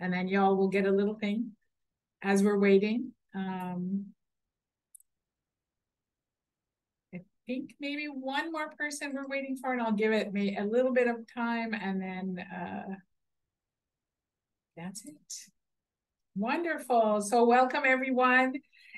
and then y'all will get a little thing as we're waiting. Um, I think maybe one more person we're waiting for, and I'll give it me a little bit of time, and then uh, that's it. Wonderful. So welcome everyone.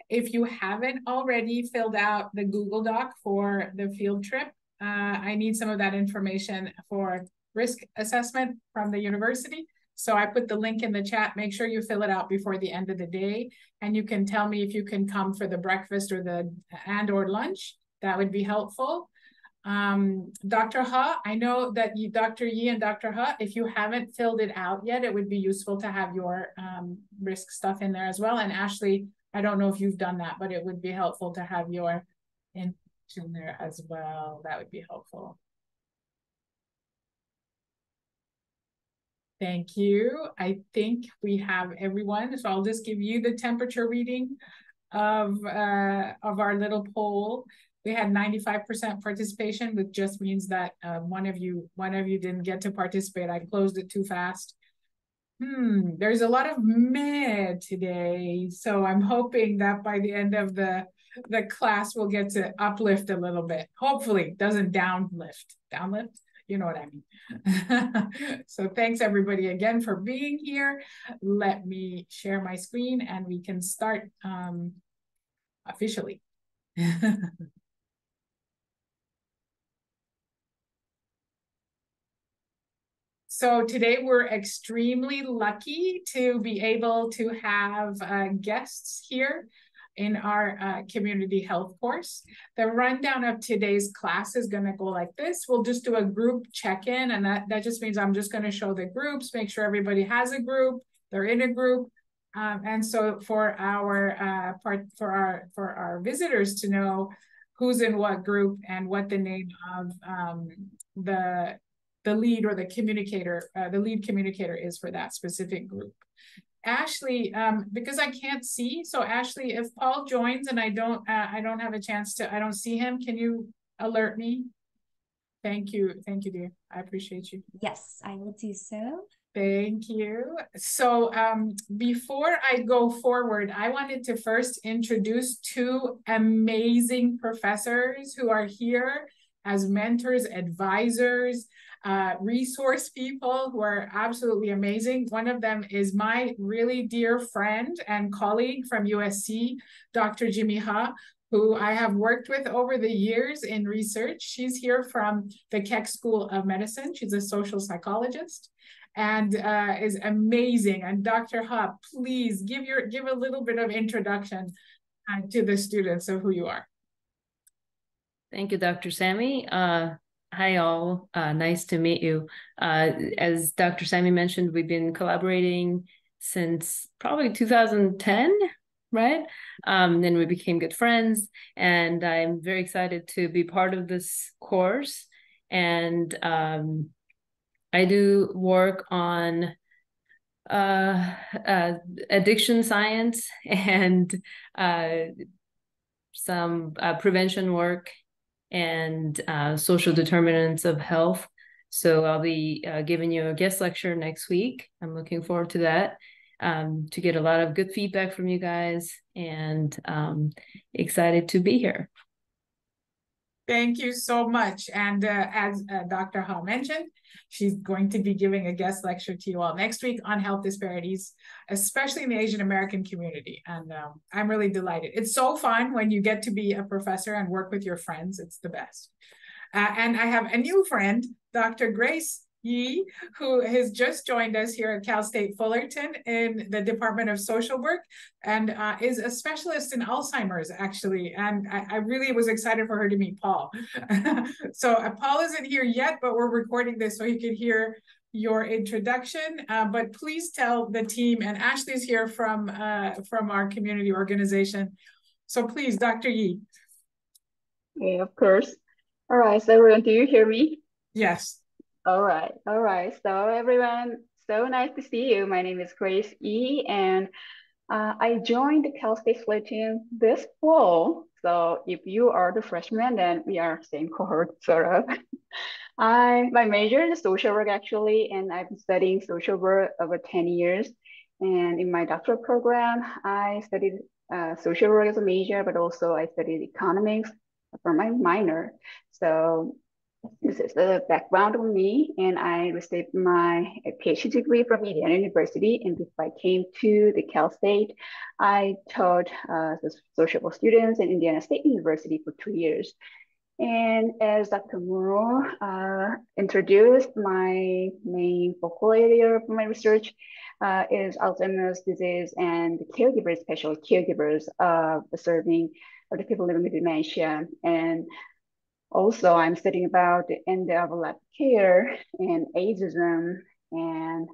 If you haven't already filled out the Google Doc for the field trip, uh, I need some of that information for risk assessment from the university. So I put the link in the chat. Make sure you fill it out before the end of the day. And you can tell me if you can come for the breakfast or the and or lunch. That would be helpful. Um, Dr. Ha, I know that you, Dr. Yi and Dr. Ha, if you haven't filled it out yet, it would be useful to have your um, risk stuff in there as well. And Ashley, I don't know if you've done that, but it would be helpful to have your in there as well. That would be helpful. Thank you. I think we have everyone. So I'll just give you the temperature reading of uh, of our little poll. We had 95% participation, which just means that uh, one of you one of you didn't get to participate. I closed it too fast. Hmm, there's a lot of meh today. So I'm hoping that by the end of the the class we'll get to uplift a little bit. Hopefully, doesn't downlift. Downlift? You know what I mean. so thanks everybody again for being here. Let me share my screen and we can start um, officially. So today we're extremely lucky to be able to have uh, guests here in our uh, community health course. The rundown of today's class is going to go like this. We'll just do a group check-in, and that, that just means I'm just going to show the groups, make sure everybody has a group, they're in a group. Um, and so for our uh, part for our for our visitors to know who's in what group and what the name of um, the the lead or the communicator, uh, the lead communicator is for that specific group. Ashley, um, because I can't see, so Ashley, if Paul joins and I don't, uh, I don't have a chance to, I don't see him, can you alert me? Thank you, thank you, dear. I appreciate you. Yes, I will do so. Thank you. So um, before I go forward, I wanted to first introduce two amazing professors who are here as mentors, advisors, uh, resource people who are absolutely amazing. One of them is my really dear friend and colleague from USC, Dr. Jimmy Ha, who I have worked with over the years in research. She's here from the Keck School of Medicine. She's a social psychologist and uh, is amazing. And Dr. Ha, please give your give a little bit of introduction uh, to the students of who you are. Thank you, Dr. Sami. Uh, Hi, all. Uh, nice to meet you. Uh, as Dr. Sami mentioned, we've been collaborating since probably 2010, right? Um, then we became good friends, and I'm very excited to be part of this course. And um, I do work on uh, uh, addiction science and uh, some uh, prevention work and uh, social determinants of health. So I'll be uh, giving you a guest lecture next week. I'm looking forward to that. Um, to get a lot of good feedback from you guys and um, excited to be here. Thank you so much. And uh, as uh, Dr. Ha mentioned, she's going to be giving a guest lecture to you all next week on health disparities, especially in the Asian American community. And um, I'm really delighted. It's so fun when you get to be a professor and work with your friends. It's the best. Uh, and I have a new friend, Dr. Grace Yi, who has just joined us here at Cal State Fullerton in the Department of Social Work and uh, is a specialist in Alzheimer's, actually. And I, I really was excited for her to meet Paul. so uh, Paul isn't here yet, but we're recording this so he could hear your introduction. Uh, but please tell the team, and Ashley's here from, uh, from our community organization. So please, Dr. Yi. Yeah, of course. All right, so everyone, do you hear me? Yes. All right, all right. So everyone, so nice to see you. My name is Grace E, and uh, I joined the Cal State Fullerton this fall. So if you are the freshman, then we are same cohort, sort of. I my major is social work actually, and I've been studying social work over 10 years. And in my doctoral program, I studied uh, social work as a major, but also I studied economics for my minor. So this is the background of me, and I received my PhD degree from Indiana University. And before I came to the Cal State, I taught uh, social work students in Indiana State University for two years. And as Dr. Moore uh, introduced, my main focal area for my research uh, is Alzheimer's disease and caregivers, especially caregivers uh, serving the people living with dementia. And also I'm studying about the end of life care and ageism. And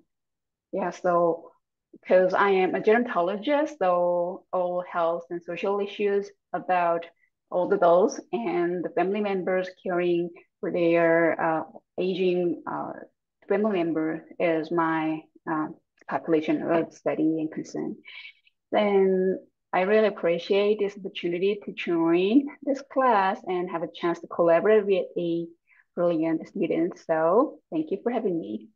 yeah, so because I am a gerontologist, so all health and social issues about all the adults and the family members caring for their uh, aging uh, family member is my uh, population of study and concern. Then I really appreciate this opportunity to join this class and have a chance to collaborate with a brilliant student. So thank you for having me.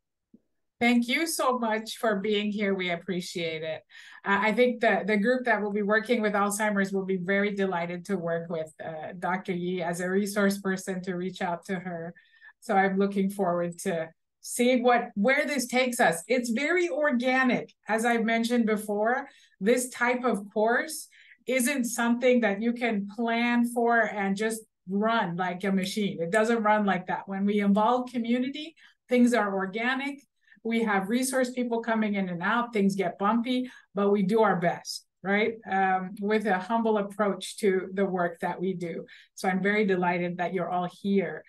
Thank you so much for being here. We appreciate it. Uh, I think the, the group that will be working with Alzheimer's will be very delighted to work with uh, Dr. Yi as a resource person to reach out to her. So I'm looking forward to seeing what where this takes us. It's very organic. As I've mentioned before, this type of course isn't something that you can plan for and just run like a machine. It doesn't run like that. When we involve community, things are organic we have resource people coming in and out, things get bumpy, but we do our best, right? Um, with a humble approach to the work that we do. So I'm very delighted that you're all here.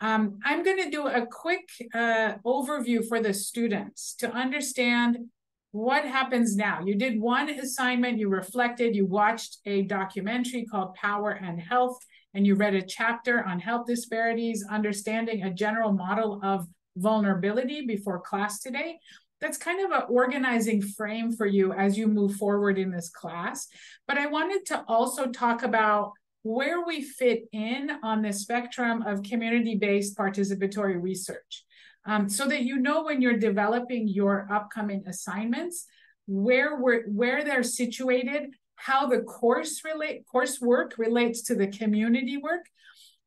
Um, I'm going to do a quick uh, overview for the students to understand what happens now. You did one assignment, you reflected, you watched a documentary called Power and Health, and you read a chapter on health disparities, understanding a general model of vulnerability before class today, that's kind of an organizing frame for you as you move forward in this class. But I wanted to also talk about where we fit in on the spectrum of community-based participatory research. Um, so that you know when you're developing your upcoming assignments, where we're, where they're situated, how the course relate coursework relates to the community work.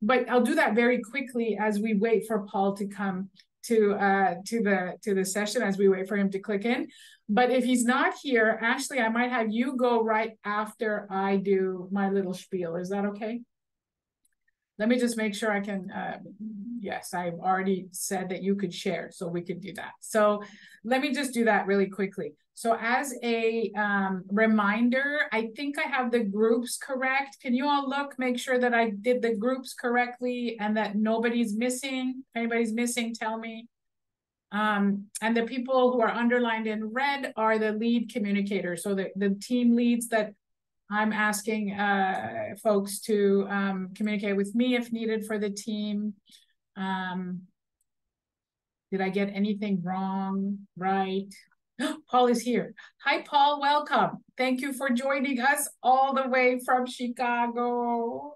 But I'll do that very quickly as we wait for Paul to come to uh, to the to the session as we wait for him to click in. But if he's not here, Ashley, I might have you go right after I do my little spiel. Is that okay? Let me just make sure I can. Uh, yes, I've already said that you could share, so we could do that. So let me just do that really quickly. So as a um, reminder, I think I have the groups correct. Can you all look, make sure that I did the groups correctly and that nobody's missing? If anybody's missing, tell me. Um, and the people who are underlined in red are the lead communicators. So the, the team leads that I'm asking uh, folks to um, communicate with me if needed for the team. Um, did I get anything wrong, right? Paul is here. Hi, Paul. Welcome. Thank you for joining us all the way from Chicago.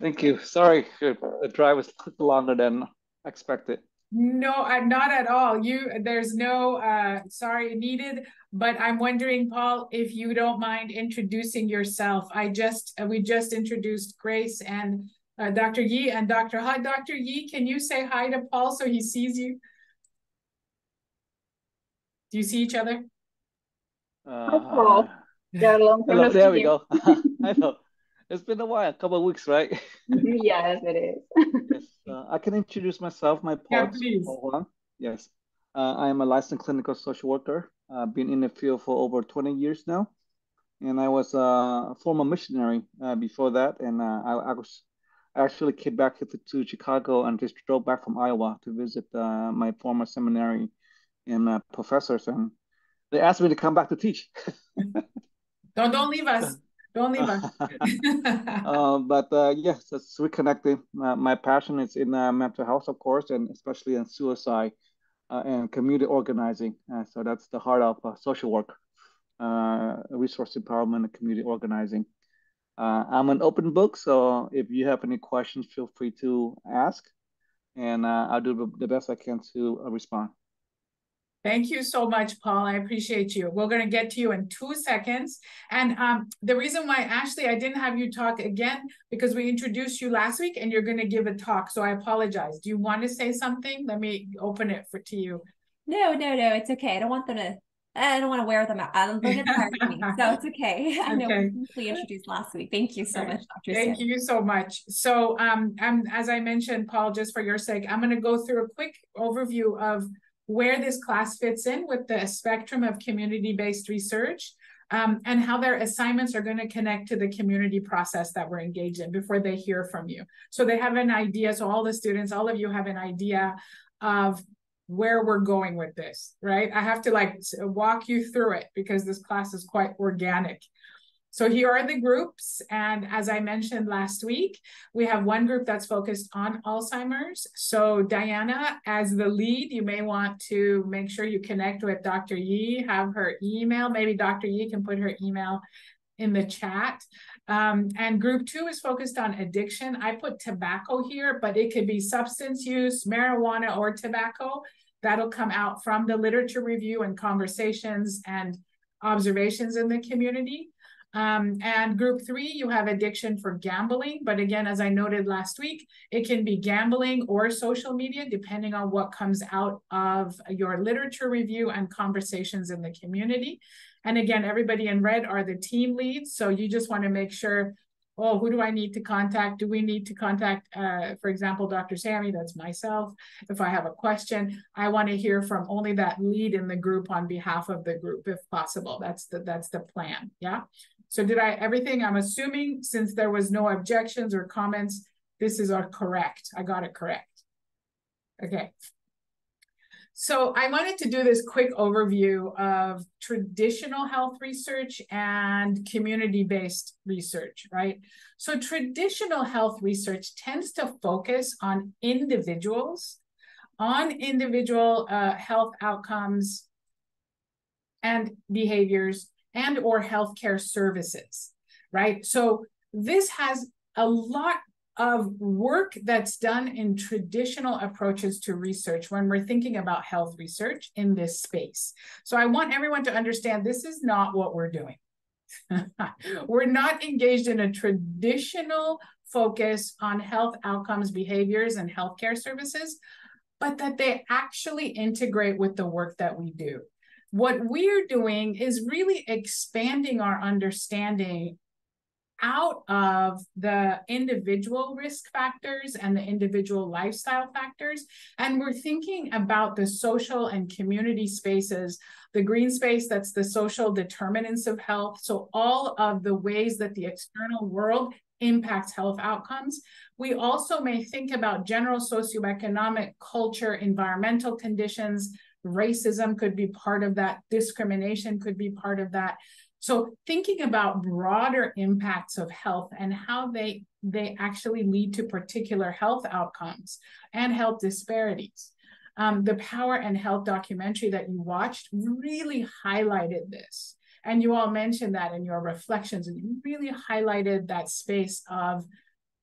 Thank you. Sorry, the drive was longer than expected. No, I'm not at all. You, there's no uh, sorry needed. But I'm wondering, Paul, if you don't mind introducing yourself. I just uh, we just introduced Grace and uh, Dr. Yi and Dr. Hi, Dr. Yi. Can you say hi to Paul so he sees you? Do you see each other? Uh, Hello. Yeah, long hello, there we you. go. I know. It's been a while, a couple of weeks, right? yes, it is. yes. Uh, I can introduce myself, my Yeah, please. Yes. Uh, I am a licensed clinical social worker. I've been in the field for over 20 years now. And I was uh, a former missionary uh, before that. And uh, I, I was I actually came back to, to Chicago and just drove back from Iowa to visit uh, my former seminary and uh, professors, and they asked me to come back to teach. Don't don't leave us. Don't leave us. uh, but uh, yes, it's reconnecting. Uh, my passion is in uh, mental health, of course, and especially in suicide uh, and community organizing. So that's the heart of social work, resource empowerment, and community organizing. I'm an open book, so if you have any questions, feel free to ask. and I'll do the best I can to respond. Thank you so much, Paul. I appreciate you. We're going to get to you in two seconds. And um, the reason why, Ashley, I didn't have you talk again, because we introduced you last week and you're going to give a talk. So I apologize. Do you want to say something? Let me open it for to you. No, no, no. It's okay. I don't want them to, I don't want to wear them out. I don't think it's hard for me. So it's okay. I know okay. we introduced last week. Thank you so much, Dr. Thank you so much. So um, I'm, as I mentioned, Paul, just for your sake, I'm going to go through a quick overview of where this class fits in with the spectrum of community-based research um, and how their assignments are going to connect to the community process that we're engaged in before they hear from you. So they have an idea. So all the students, all of you have an idea of where we're going with this, right? I have to like walk you through it because this class is quite organic. So here are the groups. And as I mentioned last week, we have one group that's focused on Alzheimer's. So Diana, as the lead, you may want to make sure you connect with Dr. Yi, have her email. Maybe Dr. Yi can put her email in the chat. Um, and group two is focused on addiction. I put tobacco here, but it could be substance use, marijuana, or tobacco. That'll come out from the literature review and conversations and observations in the community. Um, and group three, you have addiction for gambling. But again, as I noted last week, it can be gambling or social media, depending on what comes out of your literature review and conversations in the community. And again, everybody in red are the team leads. So you just want to make sure, oh, who do I need to contact? Do we need to contact, uh, for example, Dr. Sami, that's myself. If I have a question, I want to hear from only that lead in the group on behalf of the group, if possible. That's the, that's the plan, yeah? So did I, everything, I'm assuming since there was no objections or comments, this is our correct. I got it correct. Okay. So I wanted to do this quick overview of traditional health research and community-based research, right? So traditional health research tends to focus on individuals, on individual uh, health outcomes and behaviors and or healthcare services, right? So this has a lot of work that's done in traditional approaches to research when we're thinking about health research in this space. So I want everyone to understand this is not what we're doing. we're not engaged in a traditional focus on health outcomes, behaviors, and healthcare services, but that they actually integrate with the work that we do what we're doing is really expanding our understanding out of the individual risk factors and the individual lifestyle factors. And we're thinking about the social and community spaces, the green space, that's the social determinants of health. So all of the ways that the external world impacts health outcomes. We also may think about general socioeconomic, culture, environmental conditions, racism could be part of that, discrimination could be part of that. So thinking about broader impacts of health and how they they actually lead to particular health outcomes and health disparities. Um, the Power and Health documentary that you watched really highlighted this. And you all mentioned that in your reflections, and you really highlighted that space of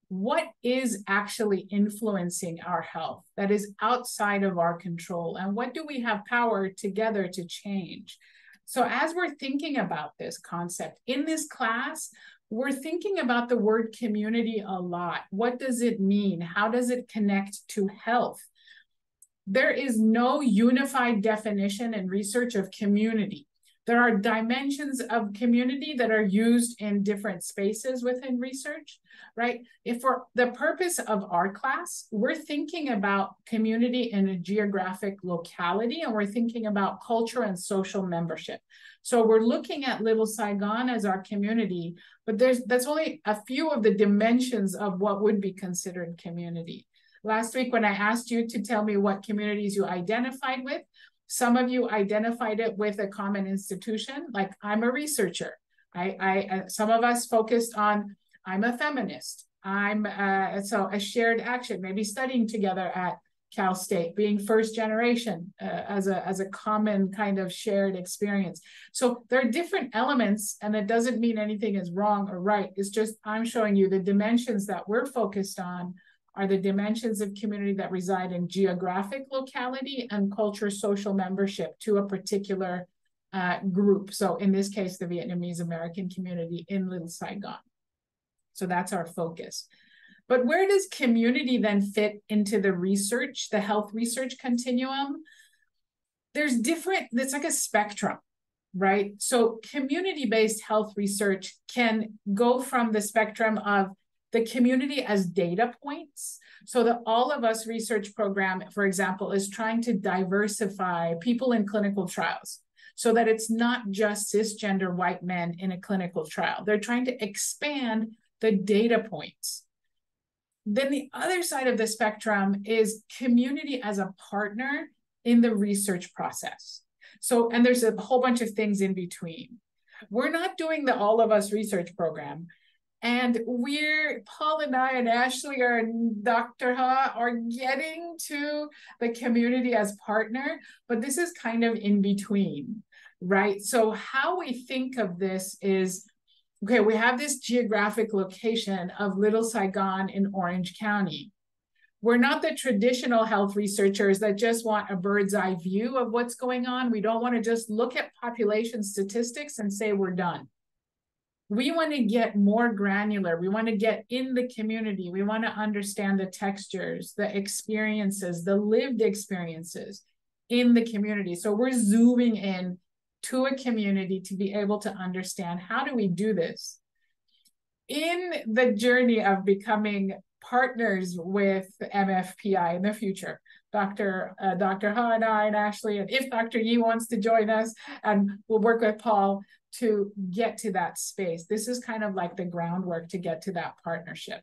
what is actually influencing our health that is outside of our control? And what do we have power together to change? So as we're thinking about this concept in this class we're thinking about the word community a lot. What does it mean? How does it connect to health? There is no unified definition in research of community there are dimensions of community that are used in different spaces within research, right? If for the purpose of our class, we're thinking about community in a geographic locality and we're thinking about culture and social membership. So we're looking at Little Saigon as our community, but there's that's only a few of the dimensions of what would be considered community. Last week, when I asked you to tell me what communities you identified with, some of you identified it with a common institution, like I'm a researcher. I, I some of us focused on I'm a feminist. I'm uh, so a shared action, maybe studying together at Cal State, being first generation uh, as a as a common kind of shared experience. So there are different elements, and it doesn't mean anything is wrong or right. It's just I'm showing you the dimensions that we're focused on are the dimensions of community that reside in geographic locality and culture social membership to a particular uh, group. So in this case, the Vietnamese American community in Little Saigon. So that's our focus. But where does community then fit into the research, the health research continuum? There's different, it's like a spectrum, right? So community-based health research can go from the spectrum of the community as data points. So that All of Us research program, for example, is trying to diversify people in clinical trials so that it's not just cisgender white men in a clinical trial. They're trying to expand the data points. Then the other side of the spectrum is community as a partner in the research process. So, and there's a whole bunch of things in between. We're not doing the All of Us research program. And we're, Paul and I and Ashley are, Dr. Ha are getting to the community as partner, but this is kind of in between, right? So how we think of this is okay, we have this geographic location of Little Saigon in Orange County. We're not the traditional health researchers that just want a bird's eye view of what's going on. We don't want to just look at population statistics and say we're done. We want to get more granular. We want to get in the community. We want to understand the textures, the experiences, the lived experiences in the community. So we're zooming in to a community to be able to understand how do we do this in the journey of becoming partners with MFPI in the future. Dr. Uh, Dr. Ha and I and Ashley, and if Dr. Yi wants to join us, and we'll work with Paul to get to that space. This is kind of like the groundwork to get to that partnership.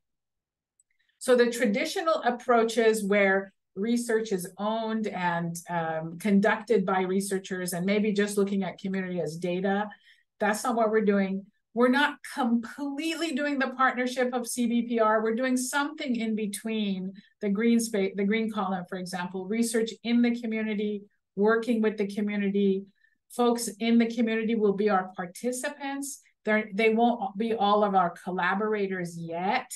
So the traditional approaches where research is owned and um, conducted by researchers and maybe just looking at community as data. That's not what we're doing. We're not completely doing the partnership of CBPR. We're doing something in between the green space, the green column, for example, research in the community, working with the community. Folks in the community will be our participants. They're, they won't be all of our collaborators yet,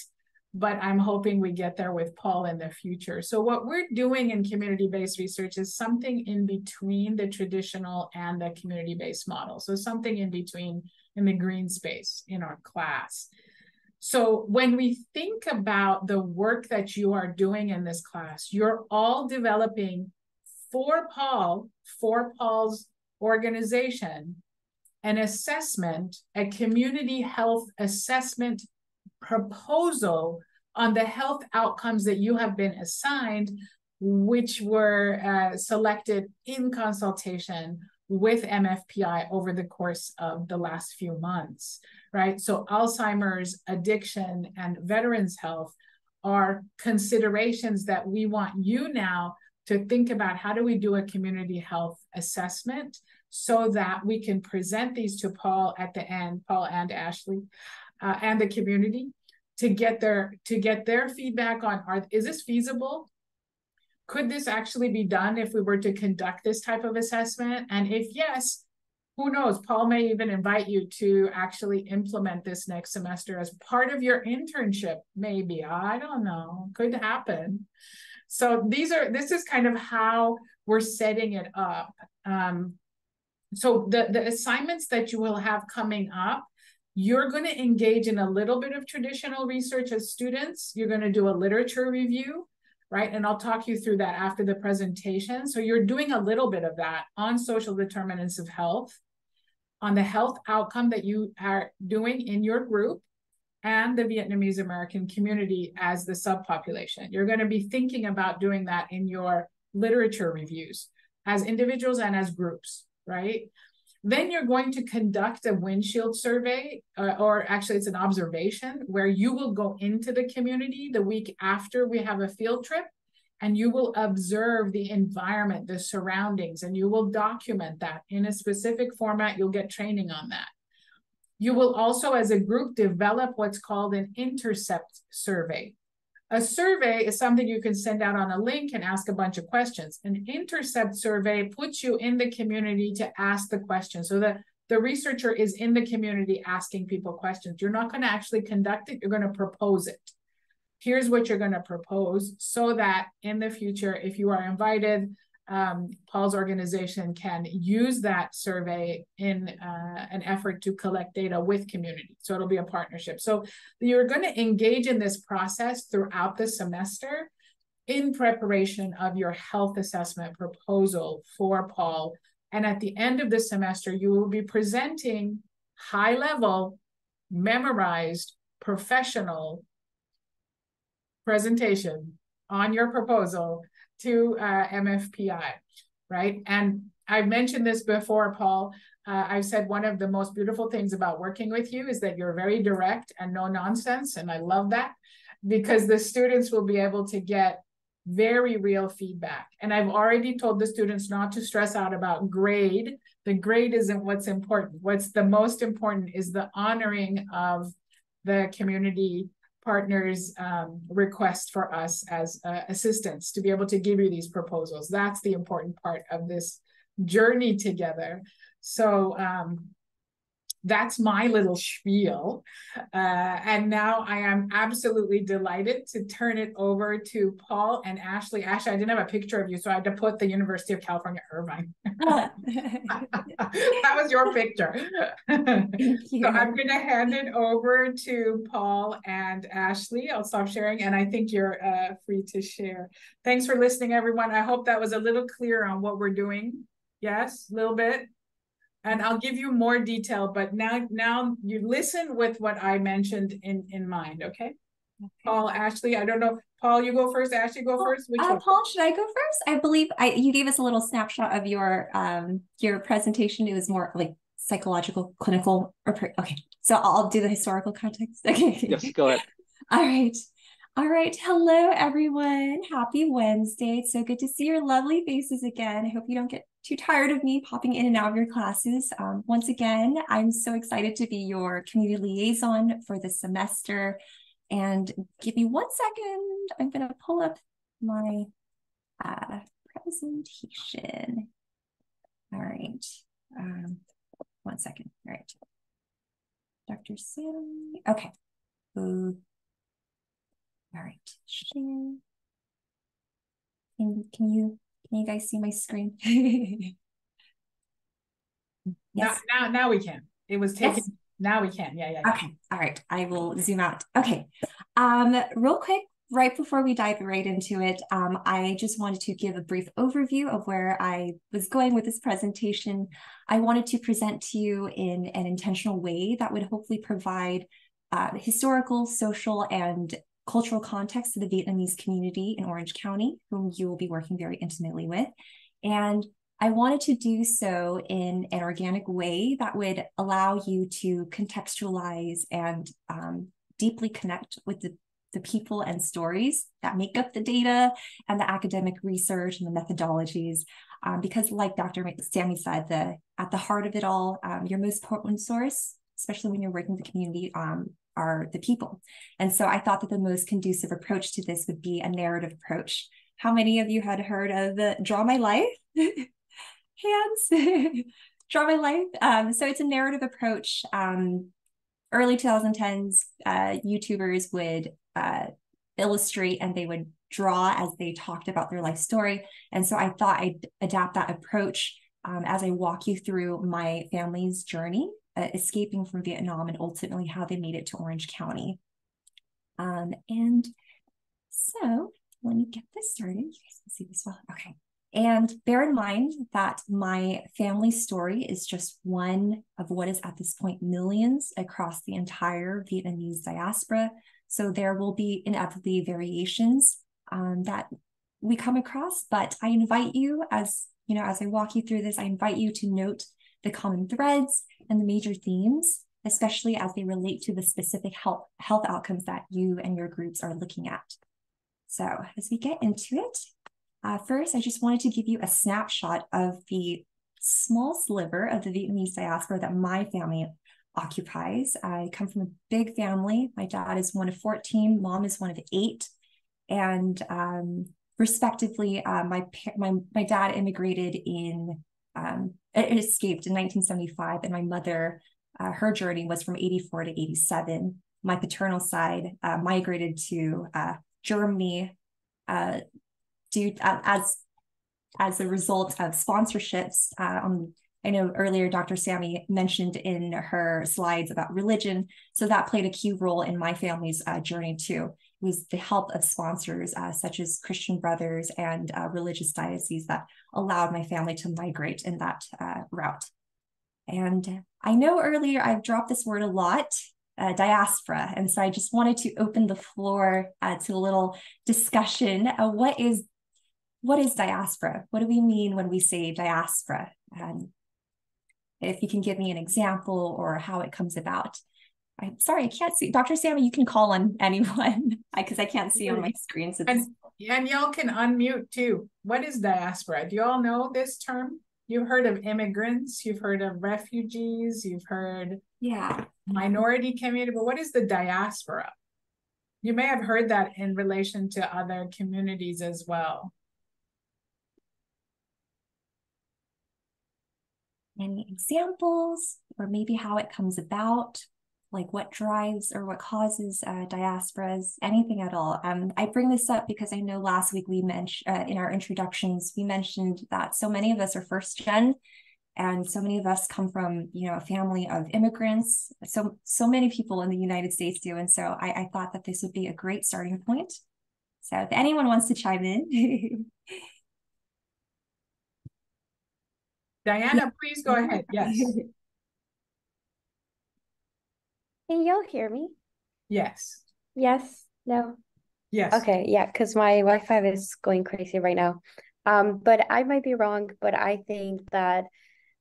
but I'm hoping we get there with Paul in the future. So what we're doing in community-based research is something in between the traditional and the community-based model. So something in between in the green space in our class. So when we think about the work that you are doing in this class, you're all developing for Paul, for Paul's organization, an assessment, a community health assessment proposal on the health outcomes that you have been assigned, which were uh, selected in consultation with MFPI over the course of the last few months, right? So Alzheimer's, addiction, and veterans health are considerations that we want you now to think about how do we do a community health assessment so that we can present these to Paul at the end, Paul and Ashley, uh, and the community to get their to get their feedback on are is this feasible? Could this actually be done if we were to conduct this type of assessment? And if yes who knows? Paul may even invite you to actually implement this next semester as part of your internship maybe. I don't know. Could happen so these are this is kind of how we're setting it up um, so the the assignments that you will have coming up you're going to engage in a little bit of traditional research as students. You're going to do a literature review, right? And I'll talk you through that after the presentation. So you're doing a little bit of that on social determinants of health, on the health outcome that you are doing in your group, and the Vietnamese American community as the subpopulation. You're going to be thinking about doing that in your literature reviews as individuals and as groups, right? Then you're going to conduct a windshield survey, uh, or actually, it's an observation where you will go into the community the week after we have a field trip and you will observe the environment, the surroundings, and you will document that in a specific format. You'll get training on that. You will also, as a group, develop what's called an intercept survey. A survey is something you can send out on a link and ask a bunch of questions. An intercept survey puts you in the community to ask the question so that the researcher is in the community asking people questions. You're not going to actually conduct it, you're going to propose it. here's what you're going to propose so that in the future, if you are invited, um, Paul's organization can use that survey in uh, an effort to collect data with community. So it'll be a partnership. So you're going to engage in this process throughout the semester in preparation of your health assessment proposal for Paul. And at the end of the semester, you will be presenting high level, memorized, professional presentation on your proposal to uh, MFPI, right? And I've mentioned this before, Paul. Uh, I've said one of the most beautiful things about working with you is that you're very direct and no nonsense. And I love that because the students will be able to get very real feedback. And I've already told the students not to stress out about grade. The grade isn't what's important. What's the most important is the honoring of the community partners um, request for us as uh, assistants to be able to give you these proposals. That's the important part of this journey together. So um, that's my little spiel. Uh, and now I am absolutely delighted to turn it over to Paul and Ashley. Ashley, I didn't have a picture of you, so I had to put the University of California, Irvine. that was your picture. You. so I'm going to hand it over to Paul and Ashley. I'll stop sharing, and I think you're uh, free to share. Thanks for listening, everyone. I hope that was a little clear on what we're doing. Yes, a little bit and I'll give you more detail, but now now you listen with what I mentioned in in mind, okay? okay. Paul, Ashley, I don't know. Paul, you go first. Ashley, go first. Which uh, Paul, should I go first? I believe I you gave us a little snapshot of your um your presentation. It was more like psychological, clinical, or okay. So I'll do the historical context. Okay. Yes, go ahead. All right. All right. Hello, everyone. Happy Wednesday. It's so good to see your lovely faces again. I hope you don't get too tired of me popping in and out of your classes. Um, once again, I'm so excited to be your community liaison for the semester. And give me one second. I'm going to pull up my uh, presentation. All right. Um, one second. All right. Dr. Sami. Okay. Ooh. All right. Can, can you can you guys see my screen? yes. Now, now, now we can. It was taken. Yes. Now we can. Yeah, yeah, yeah. Okay. All right. I will zoom out. Okay. Um, real quick, right before we dive right into it, um, I just wanted to give a brief overview of where I was going with this presentation. I wanted to present to you in an intentional way that would hopefully provide uh, historical, social, and cultural context to the Vietnamese community in Orange County, whom you will be working very intimately with. And I wanted to do so in an organic way that would allow you to contextualize and um, deeply connect with the, the people and stories that make up the data and the academic research and the methodologies. Um, because, like Dr. Sami said, the at the heart of it all, um, your most potent source, especially when you're working with the community, um, are the people. And so I thought that the most conducive approach to this would be a narrative approach. How many of you had heard of the Draw My Life? Hands. Draw My Life. Um, so it's a narrative approach. Um, early 2010s, uh, YouTubers would uh, illustrate and they would draw as they talked about their life story. And so I thought I'd adapt that approach um, as I walk you through my family's journey uh, escaping from Vietnam and ultimately how they made it to Orange County. Um, and so let me get this started. You guys can see this well. Okay. And bear in mind that my family story is just one of what is at this point millions across the entire Vietnamese diaspora. So there will be inevitably variations um, that we come across, but I invite you as you know, as I walk you through this, I invite you to note the common threads and the major themes, especially as they relate to the specific health, health outcomes that you and your groups are looking at. So as we get into it, uh, first, I just wanted to give you a snapshot of the small sliver of the Vietnamese diaspora that my family occupies. I come from a big family. My dad is one of 14, mom is one of eight. And um, respectively, uh, my, my, my dad immigrated in um, it, escaped in 1975, and my mother, uh, her journey was from 84 to 87. my paternal side uh, migrated to uh, Germany uh, due as as a result of sponsorships. Um, I know earlier Dr. Sami mentioned in her slides about religion, so that played a key role in my family's uh, journey too. It was the help of sponsors uh, such as Christian Brothers and uh, religious dioceses that allowed my family to migrate in that uh, route. And I know earlier I've dropped this word a lot, uh, diaspora. And so I just wanted to open the floor uh, to a little discussion. Uh, what is what is diaspora? What do we mean when we say diaspora? If you can give me an example or how it comes about. I'm sorry, I can't see. Dr. Sami, you can call on anyone because I can't see on my screen. So and, and y'all can unmute too. What is diaspora? Do you all know this term? You've heard of immigrants, you've heard of refugees, you've heard yeah minority community, but what is the diaspora? You may have heard that in relation to other communities as well. Any examples or maybe how it comes about? like what drives or what causes uh, diasporas, anything at all. Um, I bring this up because I know last week we mentioned uh, in our introductions, we mentioned that so many of us are first gen and so many of us come from you know a family of immigrants so so many people in the united states do and so I, I thought that this would be a great starting point so if anyone wants to chime in diana please go ahead yes Can y'all hear me? Yes. Yes? No? Yes. Okay, yeah, because my Wi-Fi is going crazy right now. Um, but I might be wrong, but I think that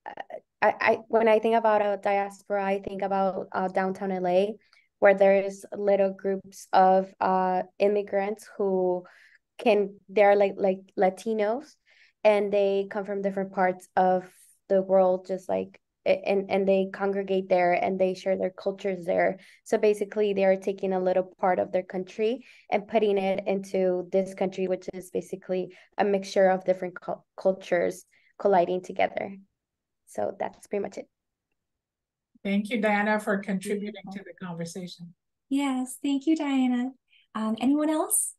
uh, I, I when I think about a diaspora, I think about uh, downtown LA, where there's little groups of uh immigrants who can they're like like Latinos, and they come from different parts of the world, just like and and they congregate there and they share their cultures there. So basically they are taking a little part of their country and putting it into this country which is basically a mixture of different cu- cultures colliding together. So that's pretty much it. Thank you diana for contributing to the conversation. Yes thank you diana. Um, anyone else?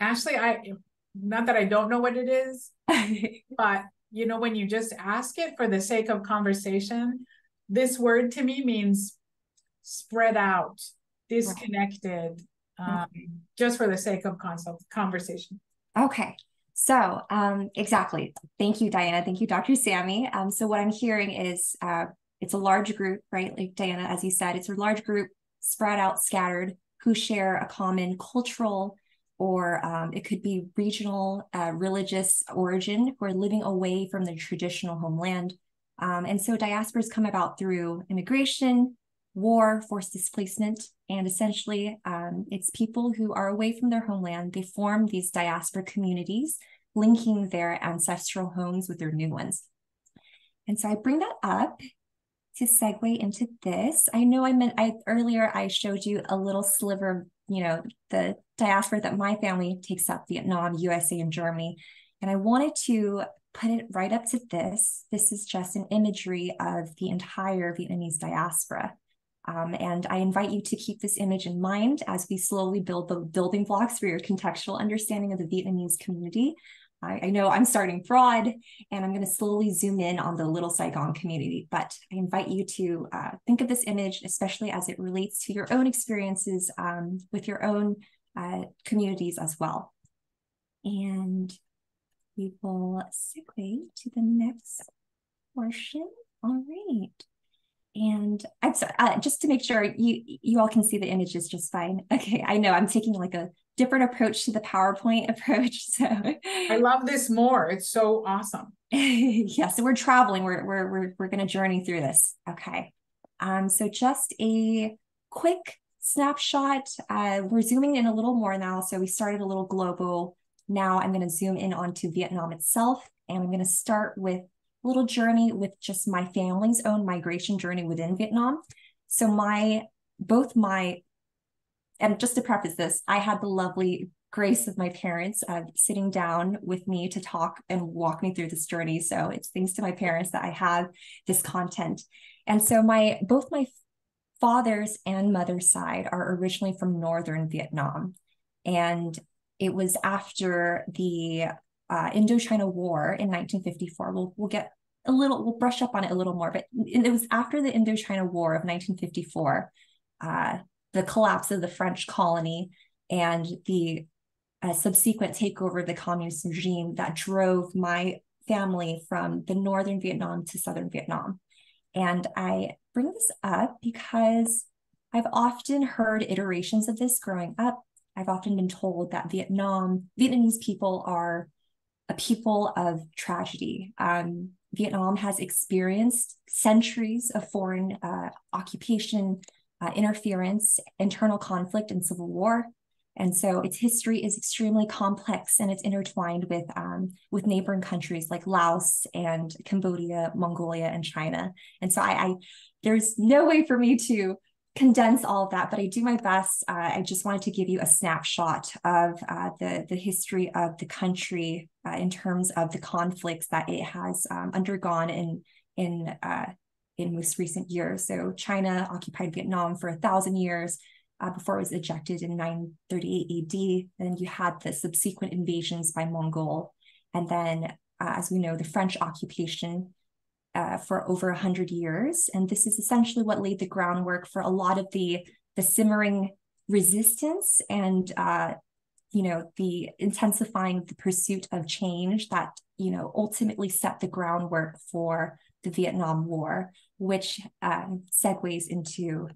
Ashley i not that i don't know what it is but you know, when you just ask it for the sake of conversation, this word to me means spread out, disconnected, right. um, just for the sake of consult conversation. Okay. So, um, exactly. Thank you, Diana. Thank you, Dr. Sami. Um, so, what I'm hearing is uh, it's a large group, right? Like Diana, as you said, it's a large group spread out, scattered, who share a common cultural, or um, it could be regional uh, religious origin who are living away from their traditional homeland. Um, and so diasporas come about through immigration, war, forced displacement, and essentially um, it's people who are away from their homeland. They form these diaspora communities, linking their ancestral homes with their new ones. And so I bring that up to segue into this. I know I meant I earlier I showed you a little sliver you know, the diaspora that my family takes up Vietnam, USA, and Germany. And I wanted to put it right up to this. This is just an imagery of the entire Vietnamese diaspora. Um, and I invite you to keep this image in mind as we slowly build the building blocks for your contextual understanding of the Vietnamese community. I, I know I'm starting broad and I'm going to slowly zoom in on the Little Saigon community, but I invite you to uh, think of this image, especially as it relates to your own experiences um, with your own uh, communities as well. And we will segue to the next portion. All right. And I'm sorry, uh, just to make sure you you all can see the images just fine. Okay, I know I'm taking like a different approach to the PowerPoint approach. So I love this more. It's so awesome. yeah, so we're traveling. We're we're we're we're going to journey through this. Okay. Um, so just a quick snapshot. Uh, we're zooming in a little more now. So we started a little global. Now I'm going to zoom in onto Vietnam itself, and I'm going to start with a little journey with just my family's own migration journey within Vietnam. So my both my and just to preface this, I had the lovely grace of my parents uh, sitting down with me to talk and walk me through this journey. So it's thanks to my parents that I have this content. And so my both my father's and mother's side are originally from northern Vietnam. And it was after the uh, Indochina War in 1954. We'll, we'll get a little, we'll brush up on it a little more, but it was after the Indochina War of 1954, uh, the collapse of the French colony and the uh, subsequent takeover of the communist regime that drove my family from the northern Vietnam to southern Vietnam. And I bring this up because I've often heard iterations of this growing up. I've often been told that Vietnam, Vietnamese people are a people of tragedy. Um, Vietnam has experienced centuries of foreign uh, occupation, uh, interference, internal conflict, and civil war. And so its history is extremely complex and it's intertwined with um, with neighboring countries like Laos and Cambodia, Mongolia, and China. And so I, I there's no way for me to condense all of that, but I do my best. Uh, I just wanted to give you a snapshot of uh, the the history of the country uh, in terms of the conflicts that it has um, undergone in in uh, in most recent years. So China occupied Vietnam for a thousand years uh, before it was ejected in 938 AD. Then you had the subsequent invasions by Mongol, and then uh, as we know, the French occupation uh, for over 100 years. And this is essentially what laid the groundwork for a lot of the, the simmering resistance and, uh, you know, the intensifying the pursuit of change that, you know, ultimately set the groundwork for the Vietnam War, which uh, segues into,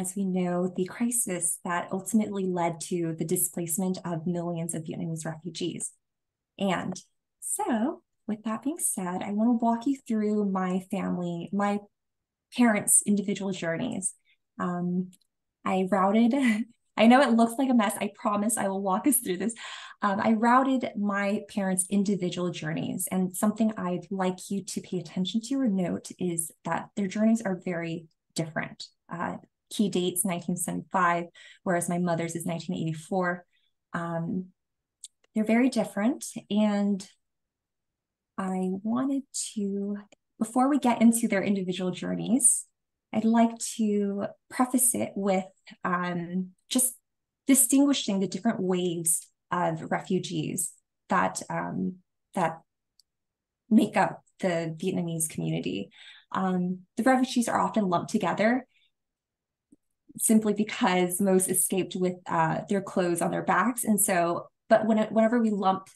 as we know, the crisis that ultimately led to the displacement of millions of Vietnamese refugees. And so with that being said, I want to walk you through my family, my parents' individual journeys. Um, I routed, I know it looks like a mess. I promise I will walk us through this. Um, I routed my parents' individual journeys. And something I'd like you to pay attention to or note is that their journeys are very different. Uh, key dates 1975, whereas my mother's is 1984. Um, they're very different. And I wanted to, before we get into their individual journeys, I'd like to preface it with um, just distinguishing the different waves of refugees that um, that make up the Vietnamese community. Um, the refugees are often lumped together simply because most escaped with uh, their clothes on their backs, and so. But when whenever we lump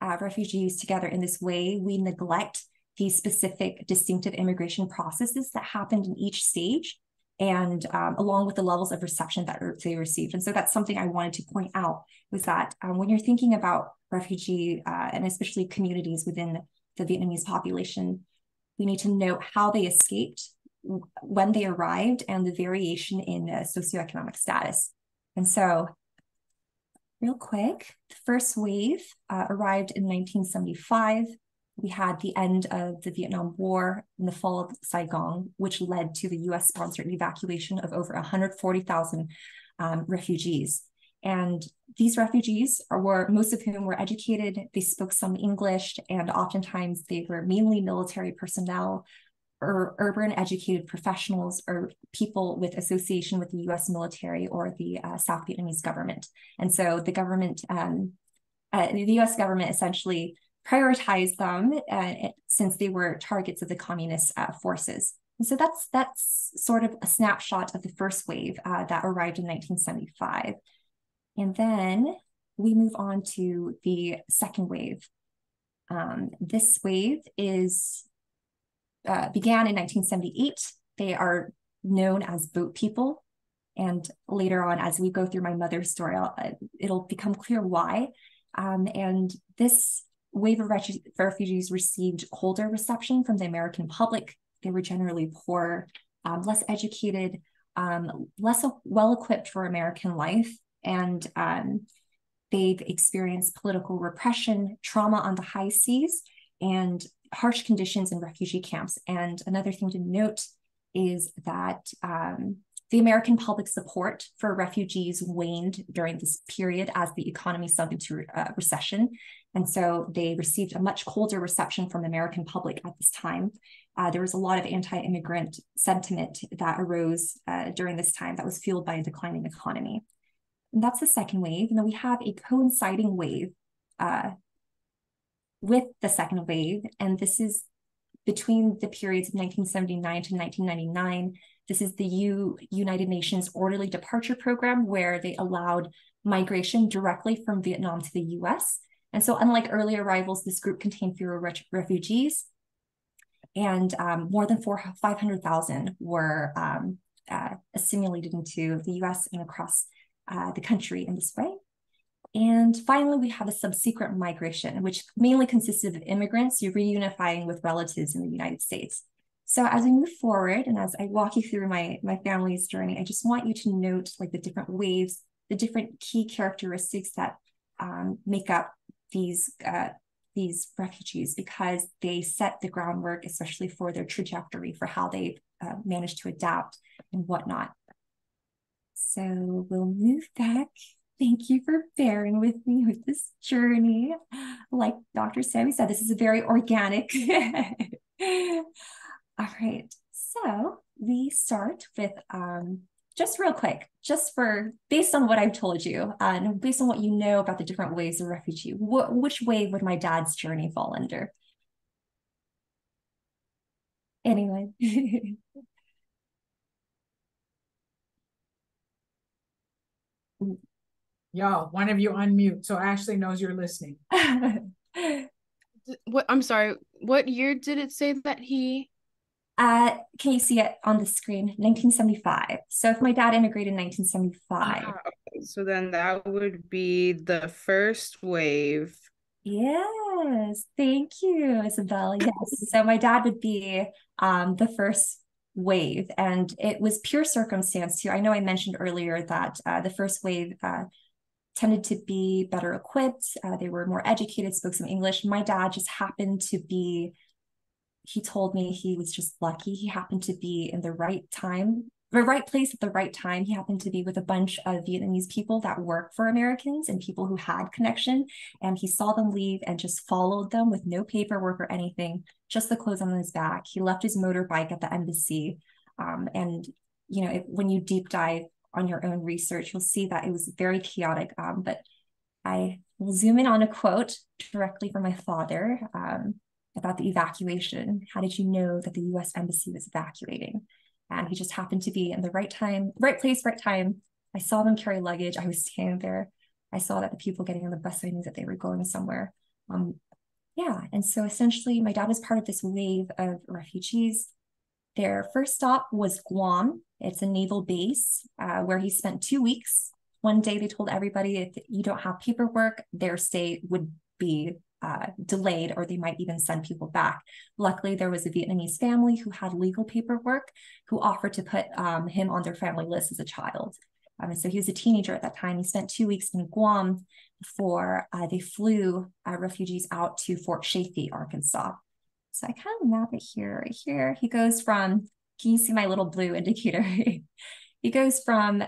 uh, refugees together in this way, we neglect the specific distinctive immigration processes that happened in each stage and um, along with the levels of reception that they received. And so that's something I wanted to point out was that um, when you're thinking about refugee uh, and especially communities within the Vietnamese population, we need to note how they escaped, when they arrived, and the variation in uh, socioeconomic status. And so real quick. The first wave uh, arrived in 1975. We had the end of the Vietnam War and the fall of Saigon, which led to the US sponsored evacuation of over 140,000 um, refugees. And these refugees were most of whom were educated, they spoke some English, and oftentimes they were mainly military personnel or urban educated professionals or people with association with the US military or the uh, South Vietnamese government. And so the government, um, uh, the US government essentially prioritized them uh, since they were targets of the communist uh, forces. And so that's that's sort of a snapshot of the first wave uh, that arrived in 1975. And then we move on to the second wave. Um, this wave is uh, began in 1978. They are known as boat people. And later on, as we go through my mother's story, I'll, uh, it'll become clear why. Um, and this wave of refugees received colder reception from the American public. They were generally poor, um, less educated, um, less well equipped for American life. And um, they've experienced political repression, trauma on the high seas, and harsh conditions in refugee camps. And another thing to note is that um, the American public support for refugees waned during this period as the economy sunk into uh, recession. And so they received a much colder reception from the American public at this time. Uh, there was a lot of anti immigrant sentiment that arose uh, during this time that was fueled by a declining economy. And that's the second wave. And then we have a coinciding wave uh, with the second wave. And this is between the periods of 1979 to 1999 this is the U, United Nations Orderly Departure Program, where they allowed migration directly from Vietnam to the US. And so, unlike earlier arrivals, this group contained fewer re refugees, and um, more than 500,000 were um, uh, assimilated into the US and across uh, the country in this way. And finally, we have a subsequent migration, which mainly consisted of immigrants reunifying with relatives in the United States. So as we move forward and as I walk you through my, my family's journey, I just want you to note like the different waves, the different key characteristics that um, make up these uh, these refugees because they set the groundwork, especially for their trajectory for how they uh, managed to adapt and whatnot. So we'll move back. Thank you for bearing with me with this journey. Like Dr. Sami said, this is a very organic All right, so we start with um, just real quick, just for based on what I've told you, and based on what you know about the different waves of refugee, wh- which wave would my dad's journey fall under? Anyone? Y'all, one of you unmute so Ashley knows you're listening. what I'm sorry, what year did it say that he uh, can you see it on the screen? 1975. So if my dad immigrated in 1975. Ah, so then that would be the first wave. Yes, thank you, Isabel. Yes. so my dad would be um, the first wave, and it was pure circumstance too. I know I mentioned earlier that uh, the first wave uh, tended to be better equipped. Uh, they were more educated, spoke some English. My dad just happened to be he told me he was just lucky. He happened to be in the right time, the right place at the right time. He happened to be with a bunch of Vietnamese people that work for Americans and people who had connection. And he saw them leave and just followed them with no paperwork or anything, just the clothes on his back. He left his motorbike at the embassy. Um, and, you know, when you deep dive on your own research, you'll see that it was very chaotic. Um, but I will zoom in on a quote directly from my father. Um, about the evacuation. How did you know that the US Embassy was evacuating? And he just happened to be in the right time, right place, right time. I saw them carry luggage. I was standing there. I saw that the people getting on the bus, I knew that they were going somewhere. Um, yeah. And so essentially, my dad was part of this wave of refugees. Their first stop was Guam. It's a naval base uh, where he spent two weeks. One day, they told everybody if you don't have paperwork, their stay would be uh, delayed or they might even send people back. Luckily, there was a Vietnamese family who had legal paperwork who offered to put um, him on their family list as a child. Um, so he was a teenager at that time. He spent two weeks in Guam before uh, they flew uh, refugees out to Fort Chaffee, Arkansas. So I kind of map it here, right here. He goes from, can you see my little blue indicator? he goes from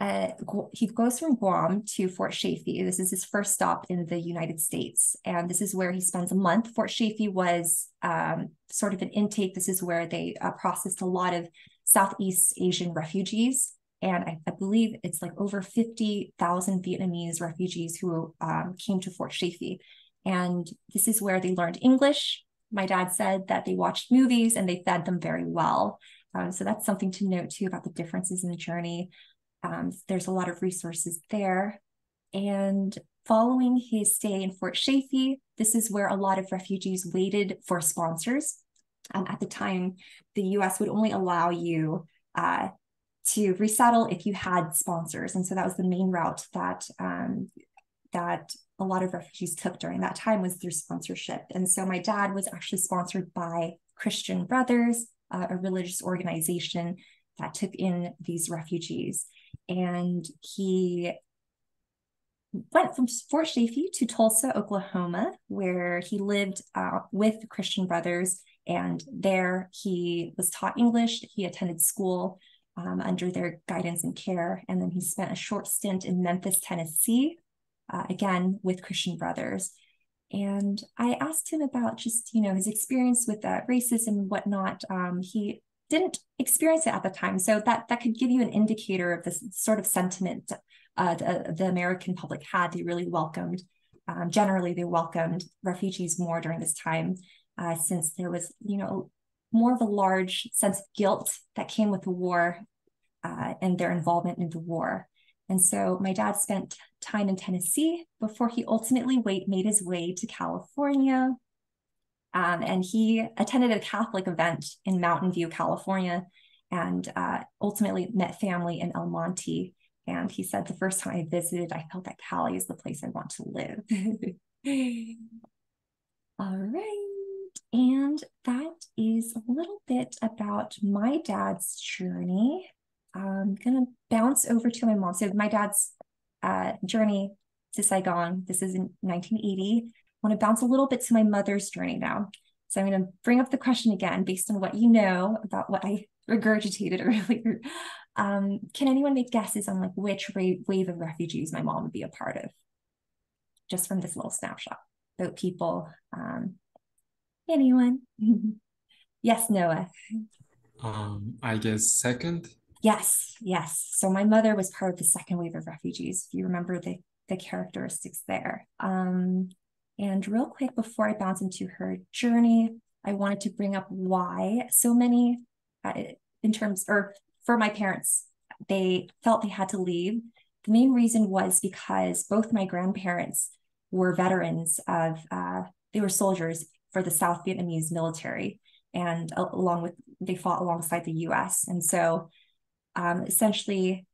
uh, he goes from Guam to Fort Chaffee. This is his first stop in the United States. And this is where he spends a month. Fort Chaffee was um, sort of an intake. This is where they uh, processed a lot of Southeast Asian refugees. And I, I believe it's like over 50,000 Vietnamese refugees who um, came to Fort Chaffee. And this is where they learned English. My dad said that they watched movies and they fed them very well. Um, so that's something to note too about the differences in the journey. Um, there's a lot of resources there. And following his stay in Fort Chaffee, this is where a lot of refugees waited for sponsors. Um, at the time, the US would only allow you uh, to resettle if you had sponsors. And so that was the main route that um, that a lot of refugees took during that time was through sponsorship. And so my dad was actually sponsored by Christian Brothers, uh, a religious organization that took in these refugees and he went from Fort Chaffee to Tulsa, Oklahoma, where he lived uh, with Christian Brothers. And there he was taught English. He attended school. um, under their guidance and care. And then he spent a short stint in Memphis, Tennessee, uh, again with Christian Brothers. And I asked him about just, you know, his experience with uh, racism and whatnot. Um, he didn't experience it at the time. So that, that could give you an indicator of this sort of sentiment uh, the, the American public had. They really welcomed, um, generally, they welcomed refugees more during this time, uh, since there was, you know, more of a large sense of guilt that came with the war uh, and their involvement in the war. And so my dad spent time in Tennessee before he ultimately wait, made his way to California. Um, and he attended a Catholic event in Mountain View, California, and uh, ultimately met family in El Monte. And he said, the first time I visited, I felt that Cali is the place I want to live. All right. And that is a little bit about my dad's journey. I'm going to bounce over to my mom. So, my dad's uh, journey to Saigon, this is in 1980. I want to bounce a little bit to my mother's journey now. So, I'm going to bring up the question again based on what you know about what I regurgitated earlier. Um, can anyone make guesses on like which wave of refugees my mom would be a part of? Just from this little snapshot about people. Um, anyone? yes, Noah. Um, I guess second. Yes, yes. So my mother was part of the second wave of refugees. If you remember the the characteristics there. Um, and real quick before I bounce into her journey, I wanted to bring up why so many, uh, in terms or for my parents, they felt they had to leave. The main reason was because both my grandparents were veterans of, uh, they were soldiers for the South Vietnamese military, and uh, along with they fought alongside the U.S. And so um, essentially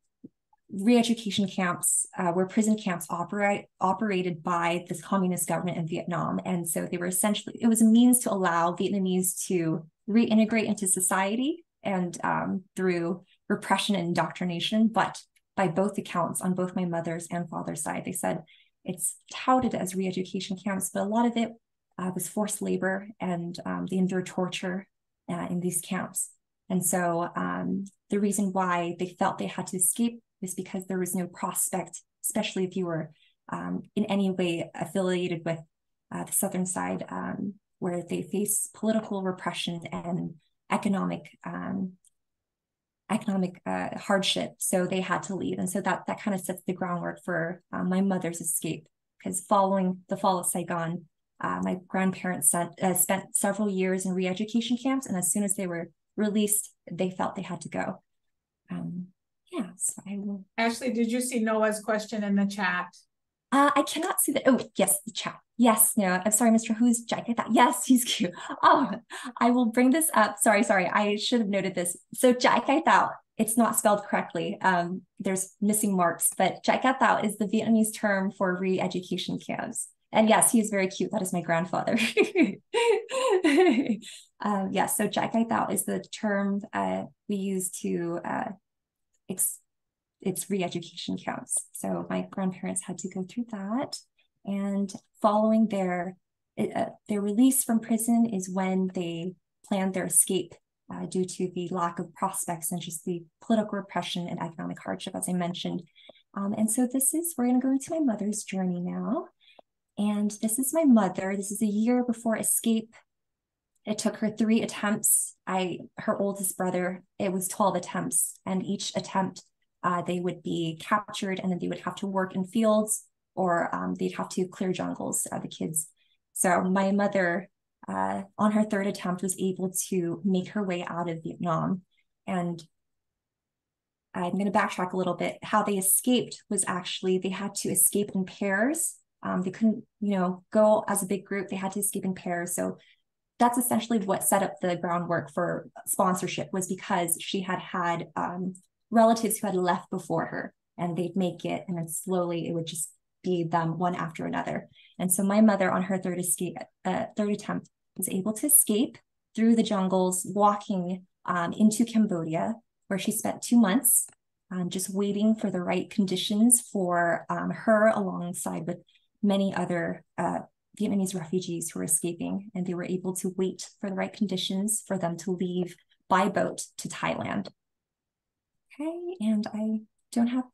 re-education camps uh, were prison camps operate, operated by this communist government in Vietnam. And so they were essentially, it was a means to allow Vietnamese to reintegrate into society and um, through repression and indoctrination. But by both accounts, on both my mother's and father's side, they said it's touted as re-education camps, but a lot of it uh, was forced labor and um, they endured torture uh, in these camps. And so um, the reason why they felt they had to escape is because there was no prospect, especially if you were um, in any way affiliated with uh, the Southern side, um, where they face political repression and economic um, economic uh, hardship. So they had to leave, and so that that kind of sets the groundwork for uh, my mother's escape. Because following the fall of Saigon, uh, my grandparents sent, uh, spent several years in re-education camps, and as soon as they were released, they felt they had to go. Um, yeah, so I will. Ashley, did you see Noah's question in the chat? Uh, I cannot see that. Oh, yes, the chat. Yes, no, I'm sorry, Mr. Who's Jack. I thought, yes, he's cute. Oh, I will bring this up. Sorry, sorry. I should have noted this. So Jack, I thought it's not spelled correctly. Um, there's missing marks, but Jack Thao is the Vietnamese term for re-education camps. And yes, he is very cute. That is my grandfather. um, yes, yeah, so Jack Thao is the term uh, we use to uh, ex- it's re-education camps. So my grandparents had to go through that, and following their uh, their release from prison is when they planned their escape uh, due to the lack of prospects and just the political repression and economic hardship, as I mentioned. Um, and so this is we're going to go into my mother's journey now. And this is my mother. This is a year before escape. It took her three attempts. I, her oldest brother, it was 12 attempts. And each attempt, uh, they would be captured and then they would have to work in fields or um, they'd have to clear jungles, uh, the kids. So my mother, uh, on her third attempt, was able to make her way out of Vietnam. And I'm going to backtrack a little bit. How they escaped was actually they had to escape in pairs um, they couldn't, you know, go as a big group. They had to escape in pairs. So that's essentially what set up the groundwork for sponsorship was because she had had um, relatives who had left before her and they'd make it and then slowly it would just be them one after another. And so my mother on her third escape, uh, third attempt was able to escape through the jungles, walking um, into Cambodia, where she spent two months um, just waiting for the right conditions for um, her alongside with many other uh, Vietnamese refugees who were escaping, and they were able to wait for the right conditions for them to leave by boat to Thailand. Okay, and I don't have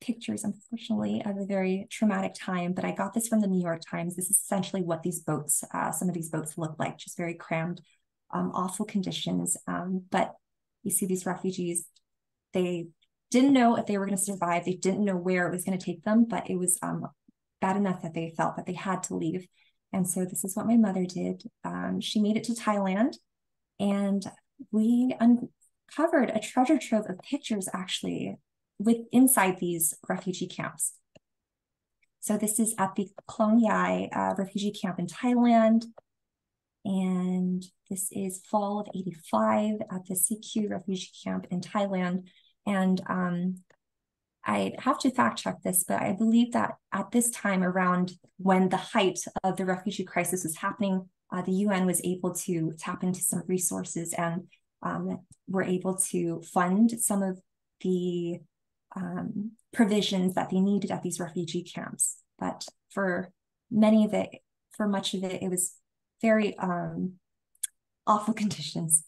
pictures, unfortunately, of a very traumatic time, but I got this from the New York Times. This is essentially what these boats, uh, some of these boats look like, just very crammed, um, awful conditions. Um, but you see these refugees, they didn't know if they were going to survive. They didn't know where it was going to take them, but it was um, bad enough that they felt that they had to leave. And so this is what my mother did. Um, she made it to Thailand and we uncovered a treasure trove of pictures actually with inside these refugee camps. So this is at the Klong Yai uh, refugee camp in Thailand. And this is fall of 85 at the Sikhiu refugee camp in Thailand. And um, I have to fact check this, but I believe that at this time, around when the height of the refugee crisis was happening, uh, the UN was able to tap into some resources and um, were able to fund some of the um, provisions that they needed at these refugee camps. But for many of it, for much of it, it was very um, awful conditions.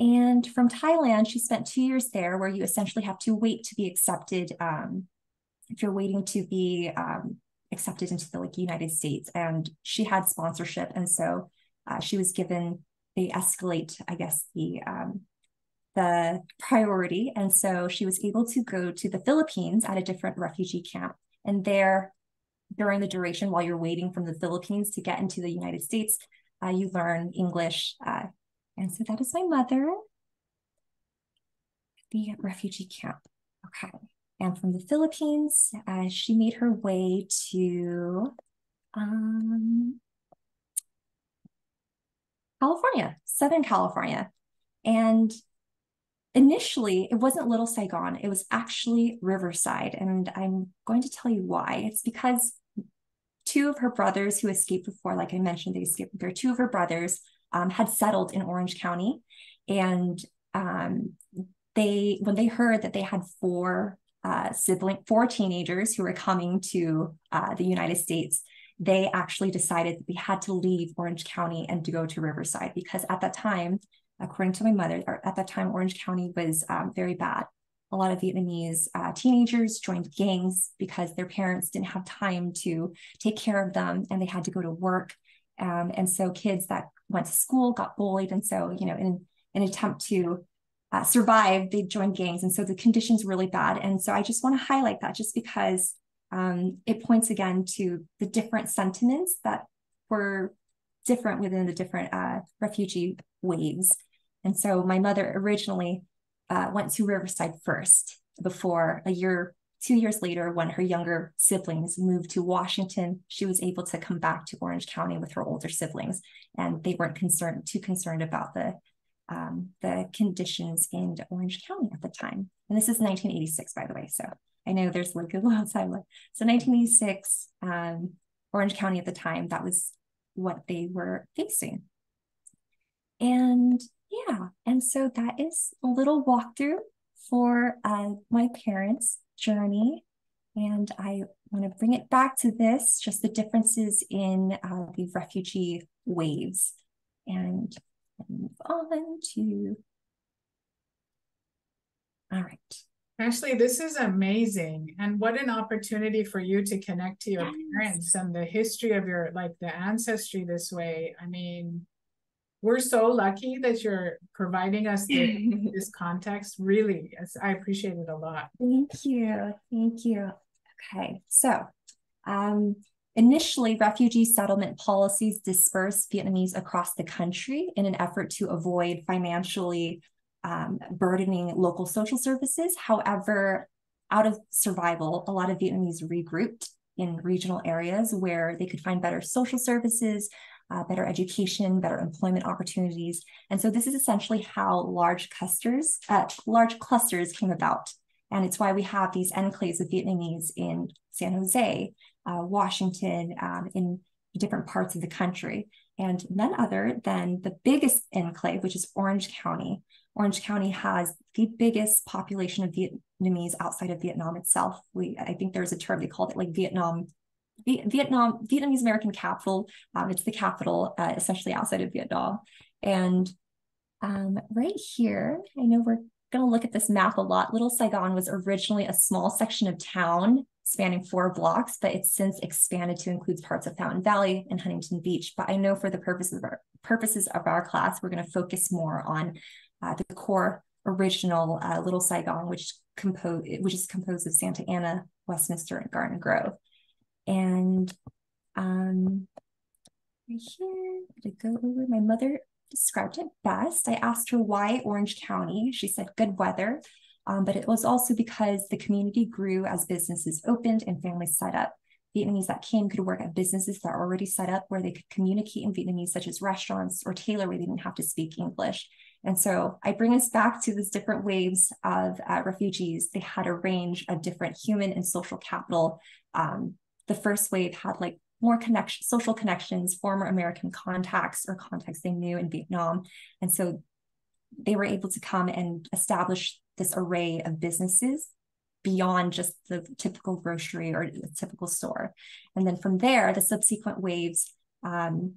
And from Thailand, she spent two years there, where you essentially have to wait to be accepted. Um, if you're waiting to be um, accepted into the like United States, and she had sponsorship, and so uh, she was given. They escalate, I guess, the um, the priority. And so she was able to go to the Philippines at a different refugee camp. And there, during the duration while you're waiting from the Philippines to get into the United States, uh, you learn English. Uh, and so that is my mother, the refugee camp. Okay. And from the Philippines, uh, she made her way to um, California, Southern California. And initially it wasn't Little Saigon, it was actually Riverside. And I'm going to tell you why. It's because two of her brothers who escaped before, like I mentioned, they escaped with her, two of her brothers um, had settled in Orange County. And um, they, when they heard that they had four uh, sibling, four teenagers who were coming to uh, the United States, they actually decided that they had to leave Orange County and to go to Riverside because at that time, according to my mother, at that time, Orange County was um, very bad. A lot of Vietnamese uh, teenagers joined gangs because their parents didn't have time to take care of them and they had to go to work. Um, and so kids that went to school got bullied. And so, you know, in an attempt to uh, survive, they joined gangs. And so the conditions really bad. And so I just want to highlight that just because um, it points again to the different sentiments that were different within the different uh, refugee waves. And so my mother originally uh, went to Riverside first before a year, two years later, when her younger siblings moved to Washington, she was able to come back to Orange County with her older siblings. And they weren't concerned, too concerned about the um, the conditions in Orange County at the time. And this is 1986, by the way. So I know there's like a long time left. So 1986, um, Orange County at the time, that was what they were facing. And yeah, and so that is a little walkthrough for uh, my parents' journey. And I want to bring it back to this just the differences in uh, the refugee waves. And move on to. All right. Ashley, this is amazing. And what an opportunity for you to connect to your yes. parents and the history of your, like the ancestry this way. I mean, we're so lucky that you're providing us the, this context. Really, I appreciate it a lot. Thank you. Thank you. Okay, so um, initially, refugee settlement policies dispersed Vietnamese across the country in an effort to avoid financially um, burdening local social services. However, out of survival, a lot of Vietnamese regrouped in regional areas where they could find better social services, uh, better education, better employment opportunities. And so this is essentially how large clusters, uh, large clusters came about. And it's why we have these enclaves of Vietnamese in San Jose, uh, Washington, um, in different parts of the country. And none other than the biggest enclave, which is Orange County. Orange County has the biggest population of Vietnamese outside of Vietnam itself. We, I think there's a term they called it like Vietnam Vietnam, Vietnamese American capital. Um, it's the capital, uh, essentially outside of Vietnam. And um, right here, I know we're going to look at this map a lot. Little Saigon was originally a small section of town spanning four blocks, but it's since expanded to include parts of Fountain Valley and Huntington Beach. But I know for the purposes of our purposes of our class, we're going to focus more on uh, the core original uh, Little Saigon, which compose which is composed of Santa Ana, Westminster, and Garden Grove. And um, right here, to go over my mother described it best. I asked her why Orange County. She said good weather, um, but it was also because the community grew as businesses opened and families set up. Vietnamese that came could work at businesses that are already set up where they could communicate in Vietnamese, such as restaurants or tailor where they didn't have to speak English. And so I bring us back to these different waves of uh, refugees. They had a range of different human and social capital. Um, the first wave had like more connection, social connections, former American contacts or contacts they knew in Vietnam. And so they were able to come and establish this array of businesses beyond just the typical grocery or the typical store. And then from there, the subsequent waves, um,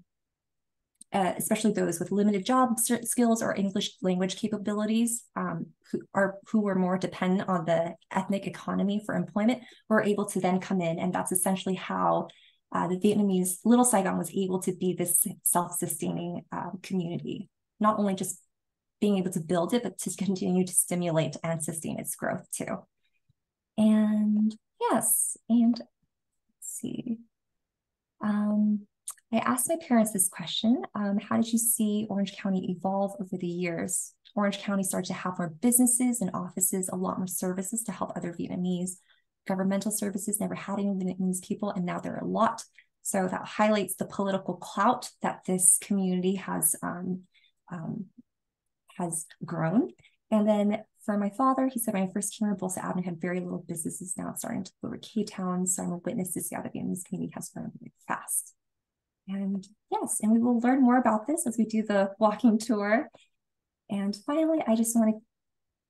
uh, especially those with limited job skills or English language capabilities, um, who are who were more dependent on the ethnic economy for employment, were able to then come in, and that's essentially how uh, the Vietnamese Little Saigon was able to be this self-sustaining um, community, not only just being able to build it, but to continue to stimulate and sustain its growth too. And yes, and let's see. Um, I asked my parents this question. Um, how did you see Orange County evolve over the years? Orange County started to have more businesses and offices, a lot more services to help other Vietnamese governmental services never had any Vietnamese people, and now there are a lot. So that highlights the political clout that this community has um, um, has grown. And then for my father, he said when I first came to Bolsa Avenue had very little businesses. Now starting to lower K towns. So I'm a witness to see how the Vietnamese community has grown very fast. And yes, and we will learn more about this as we do the walking tour. And finally, I just want to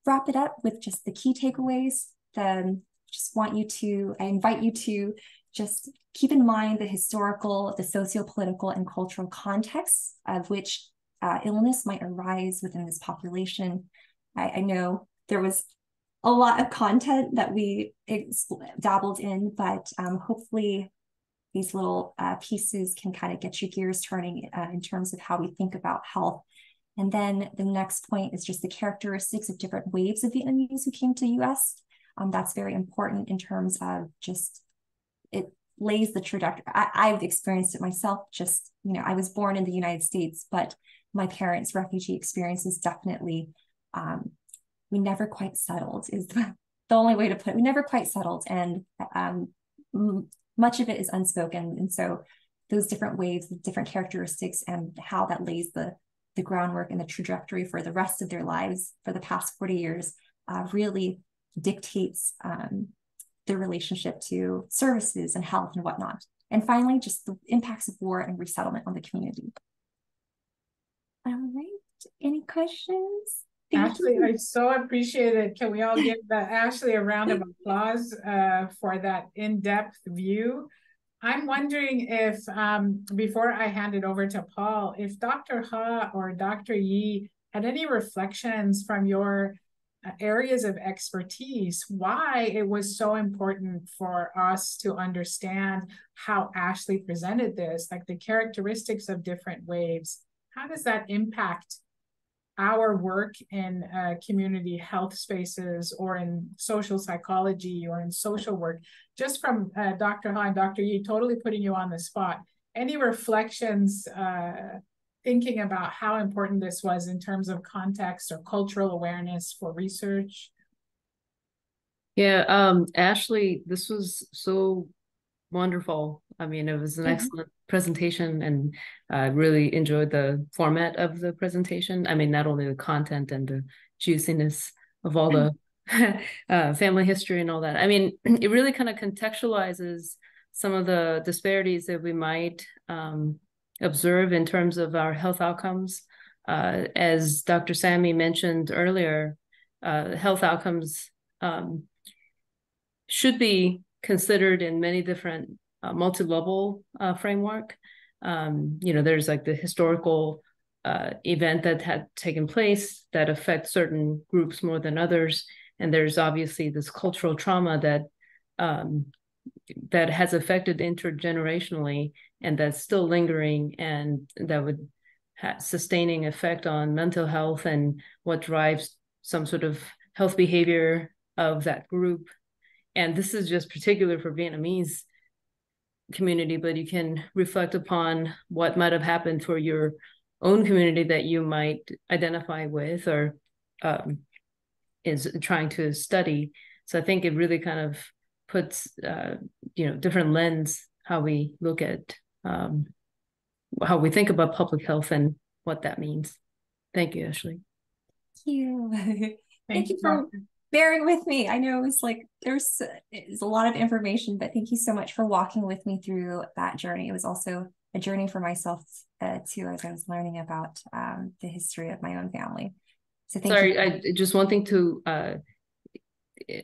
wrap it up with just the key takeaways. The just want you to, I invite you to just keep in mind the historical, the socio-political, and cultural contexts of which uh, illness might arise within this population. I, I, know there was a lot of content that we dabbled in, but um, hopefully these little uh, pieces can kind of get your gears turning uh, in terms of how we think about health. And then the next point is just the characteristics of different waves of Vietnamese who came to the US. Um, that's very important in terms of just it lays the trajectory. I, have experienced it myself. Just you know, I was born in the United States, but my parents' refugee experiences definitely. Um, we never quite settled is the, the only way to put it. We never quite settled, and um, much of it is unspoken. And so, those different waves, the different characteristics, and how that lays the the groundwork and the trajectory for the rest of their lives for the past 40 years uh, really dictates um, the relationship to services and health and whatnot. And finally, just the impacts of war and resettlement on the community. All right, any questions? Thank Ashley, you. I so appreciate it. Can we all give the, Ashley a round of applause uh, for that in-depth view? I'm wondering if, um, before I hand it over to Paul, if Dr. Ha or Dr. Yi had any reflections from your areas of expertise, why it was so important for us to understand how Ashley presented this, like the characteristics of different waves. How does that impact our work in uh, community health spaces or in social psychology or in social work? Just from uh, Dr. Ha and Dr. Yi, totally putting you on the spot. Any reflections uh, thinking about how important this was in terms of context or cultural awareness for research? Yeah, um, Ashley, this was so wonderful. I mean, it was an mm-hmm. excellent presentation and I really enjoyed the format of the presentation. I mean, not only the content and the juiciness of all the uh, family history and all that. I mean, it really kind of contextualizes some of the disparities that we might um, observe in terms of our health outcomes. Uh, as Dr. Sami mentioned earlier, uh, health outcomes um, should be considered in many different uh, multi-level uh, framework. Um, you know, there's like the historical uh, event that had taken place that affects certain groups more than others. And there's obviously this cultural trauma that um, that has affected intergenerationally and that's still lingering and that would have sustaining effect on mental health and what drives some sort of health behavior of that group. And this is just particular for Vietnamese community, but you can reflect upon what might have happened for your own community that you might identify with or um, is trying to study. So I think it really kind of puts uh, you know different lens how we look at um, how we think about public health and what that means. Thank you, Ashley. Thank you. Thank, Thank you for bearing with me. I know it was like there's it's a lot of information, but thank you so much for walking with me through that journey. It was also a journey for myself uh, too, as I was learning about um, the history of my own family. So sorry, I, just one thing to uh,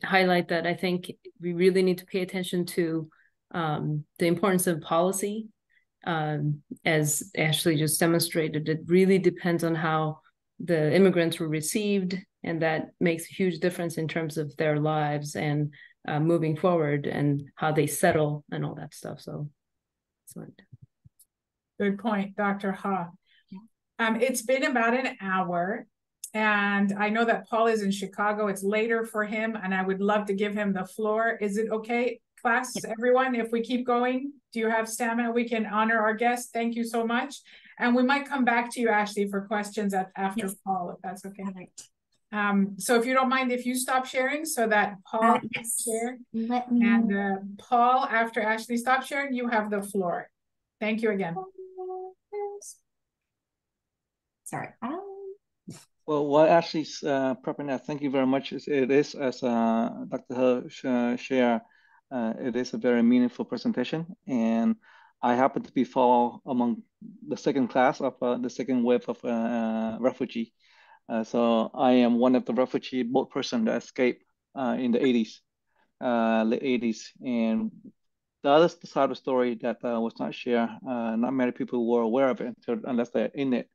highlight that I think we really need to pay attention to um, the importance of policy. Um, as Ashley just demonstrated, it really depends on how the immigrants were received, and that makes a huge difference in terms of their lives and uh, moving forward and how they settle and all that stuff. So, excellent. Good point, Dr. Ha. Um, it's been about an hour. And I know that Paul is in Chicago. It's later for him, and I would love to give him the floor. Is it okay, class, everyone, if we keep going? Do you have stamina? We can honor our guest. Thank you so much. And we might come back to you, Ashley, for questions at, after yes. Paul, if that's okay. Um, so if you don't mind, if you stop sharing so that Paul uh, yes. share. Let me... And uh, Paul, after Ashley stops sharing, you have the floor. Thank you again. Sorry. Um... Well, while Ashley's uh, prepping that, thank you very much. It is, as uh, Dr. He share, uh, it is a very meaningful presentation. And I happen to be fall among the second class of uh, the second wave of uh, refugee. Uh, so I am one of the refugee boat person that escaped uh, in the 80s, uh, late 80s. And the other side of the story that uh, was not shared, uh, not many people were aware of it until, unless they're in it,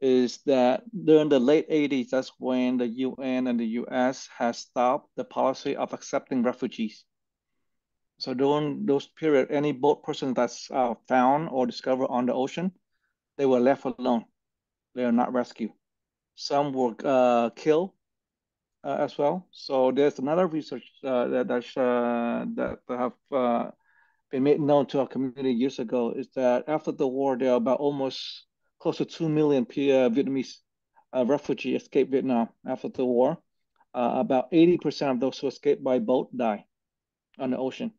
is that during the late 80s, that's when the UN and the US has stopped the policy of accepting refugees. So during those period, any boat person that's uh, found or discovered on the ocean, they were left alone. They are not rescued. Some were uh, killed uh, as well. So there's another research uh, that uh, that have uh, been made known to our community years ago is that after the war, there are about almost close to 2 million Vietnamese refugees escaped Vietnam after the war. about 80% of those who escaped by boat die on the ocean.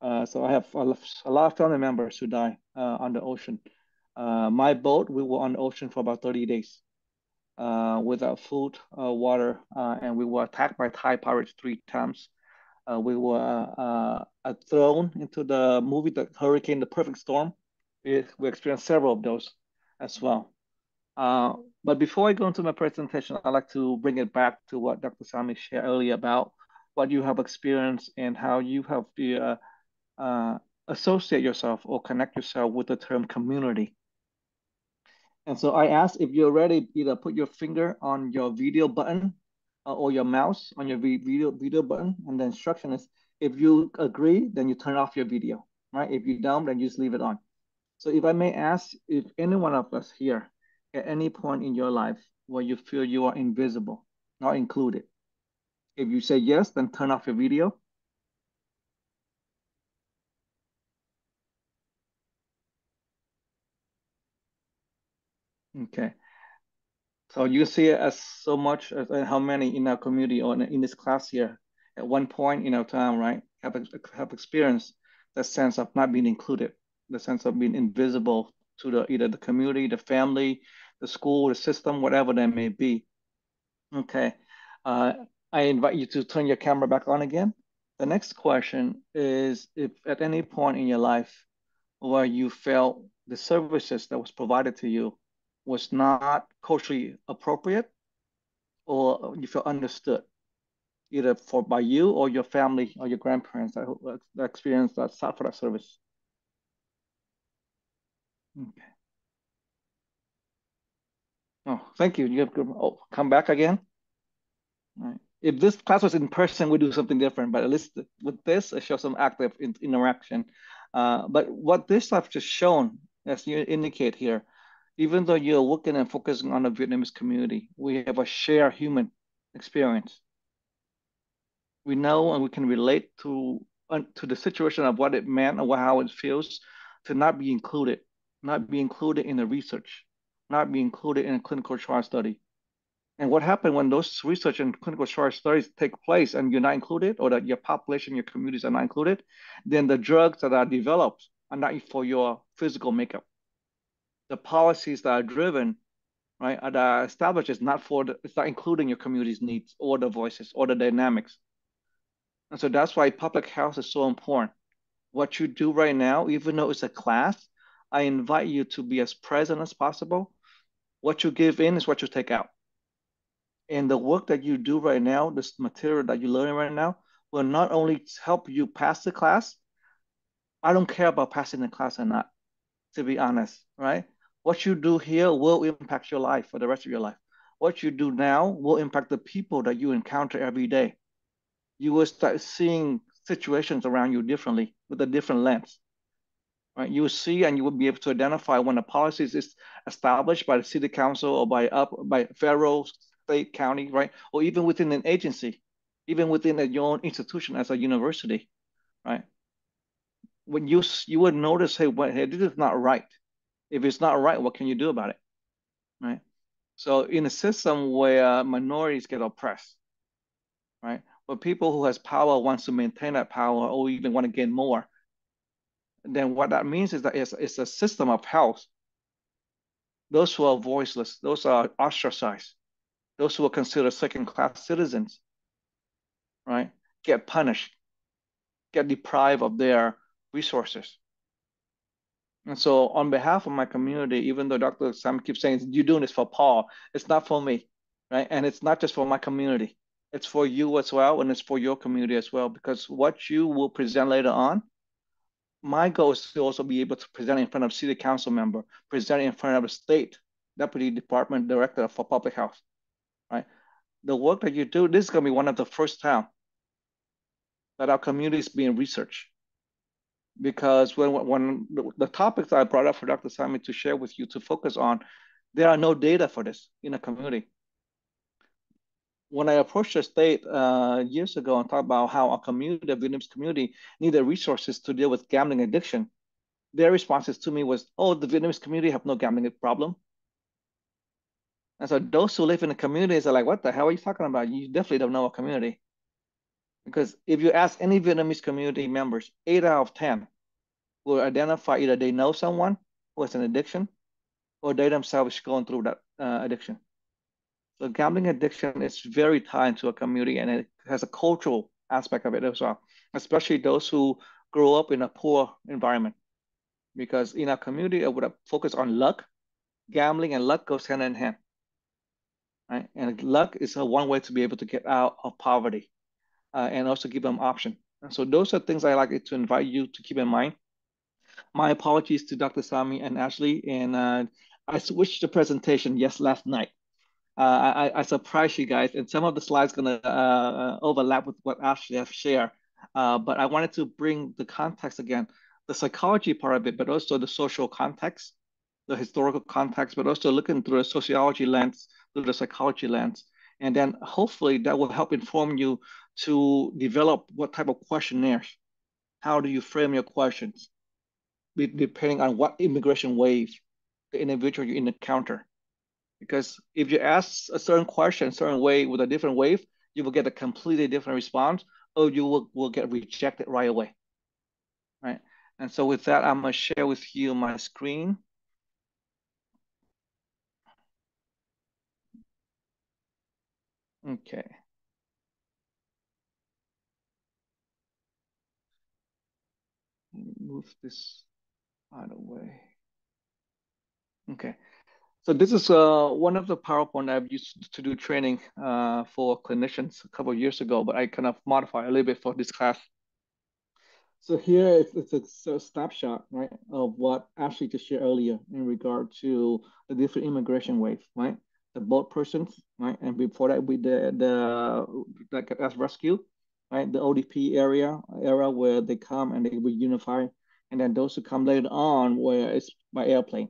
Uh, so I have a, lot of family members who die uh, on the ocean. Uh, my boat, we were on the ocean for about 30 days uh, without food, uh, water, and we were attacked by Thai pirates three times. we were thrown into the movie, The Hurricane, The Perfect Storm. We, we experienced several of those as well. but before I go into my presentation, I'd like to bring it back to what Dr. Sami shared earlier about what you have experienced and how you have the uh, associate yourself or connect yourself with the term community. And so I asked if you're ready, either put your finger on your video button uh, or your mouse on your video video button. And the instruction is, if you agree, then you turn off your video, right? If you don't, then you just leave it on. So if I may ask, if any one of us here at any point in your life where you feel you are invisible, not included, if you say yes, then turn off your video. Okay. So you see as so much as uh, how many in our community or in this class here at one point in our time, right, have, have experienced the sense of not being included, the sense of being invisible to the either the community, the family, the school, the system, whatever that may be. Okay. Uh, I invite you to turn your camera back on again. The next question is if at any point in your life where you felt the services that was provided to you was not culturally appropriate or you feel understood either for by you or your family or your grandparents that, that experienced that for that service. Okay. Oh, thank you. You have oh, come back again. All right. If this class was in person, we do something different, but at least with this, it shows some active in interaction. Uh, but what this I've just shown, as you indicate here, even though you're looking and focusing on the Vietnamese community, we have a shared human experience. We know and we can relate to to the situation of what it meant or how it feels to not be included, not be included in the research, not be included in a clinical trial study. And what happened when those research and clinical trial studies take place and you're not included, or that your population, your communities are not included, then the drugs that are developed are not for your physical makeup. The policies that are driven, right, that are established is not for the, it's not including your community's needs or the voices or the dynamics. And so that's why public health is so important. What you do right now, even though it's a class, I invite you to be as present as possible. What you give in is what you take out. And the work that you do right now, this material that you're learning right now, will not only help you pass the class. I don't care about passing the class or not, to be honest, right? What you do here will impact your life for the rest of your life. What you do now will impact the people that you encounter every day. You will start seeing situations around you differently with a different lens. Right? You will see and you will be able to identify when a policy is established by the city council or by up by federal, state, county, right? Or even within an agency, even within a, your own institution as a university, right? When you you would notice, hey, what, hey, this is not right. If it's not right, what can you do about it, right? So in a system where minorities get oppressed, right? Where people who has power wants to maintain that power or even want to gain more, then what that means is that it's, it's a system of health. Those who are voiceless, those are ostracized, those who are considered second-class citizens, right, get punished, get deprived of their resources. And so on behalf of my community, even though Dr. Sami keeps saying, you're doing this for Paul, it's not for me, right? And it's not just for my community. It's for you as well, and it's for your community as well, because what you will present later on my goal is to also be able to present in front of city council member, present in front of a state deputy department director for public health, right? The work that you do, this is gonna be one of the first time that our community is being researched. Because when, when the topics I brought up for Dr. Sami to share with you to focus on, there are no data for this in a community when I approached the state uh, years ago and talked about how a community, the Vietnamese community, needed resources to deal with gambling addiction, their responses to me was, "Oh, the Vietnamese community have no gambling problem." And so those who live in the communities are like, "What the hell are you talking about? You definitely don't know a community." Because if you ask any Vietnamese community members, eight out of ten will identify either they know someone who has an addiction, or they themselves going through that uh, addiction. So gambling addiction is very tied to a community and it has a cultural aspect of it as well, especially those who grow up in a poor environment. Because in our community, I would focus on luck. Gambling and luck goes hand in hand. Right? And luck is a one way to be able to get out of poverty uh, and also give them option. So those are things I like to invite you to keep in mind. My apologies to Dr. Sami and Ashley. And uh, I switched the presentation, yes, last night uh, I, I surprised you guys, and some of the slides gonna uh, uh, overlap with what Ashley has shared. Uh, but I wanted to bring the context again, the psychology part of it, but also the social context, the historical context, but also looking through a sociology lens, through the psychology lens. And then hopefully that will help inform you to develop what type of questionnaires. How do you frame your questions? Depending on what immigration wave the individual you encounter. Because if you ask a certain question a certain way with a different wave, you will get a completely different response or you will, will get rejected right away, right? And so with that, I'm gonna share with you my screen. Okay. Move this out of the way. Okay. So this is uh, one of the PowerPoint I've used to do training uh, for clinicians a couple of years ago, but I kind of modify a little bit for this class. So here it's, it's a, a, snapshot, right, of what Ashley just shared earlier in regard to the different immigration waves, right? the boat persons, right? And before that, we did the like as rescue, right? The ODP area era where they come and they reunify, and then those who come later on where it's by airplane.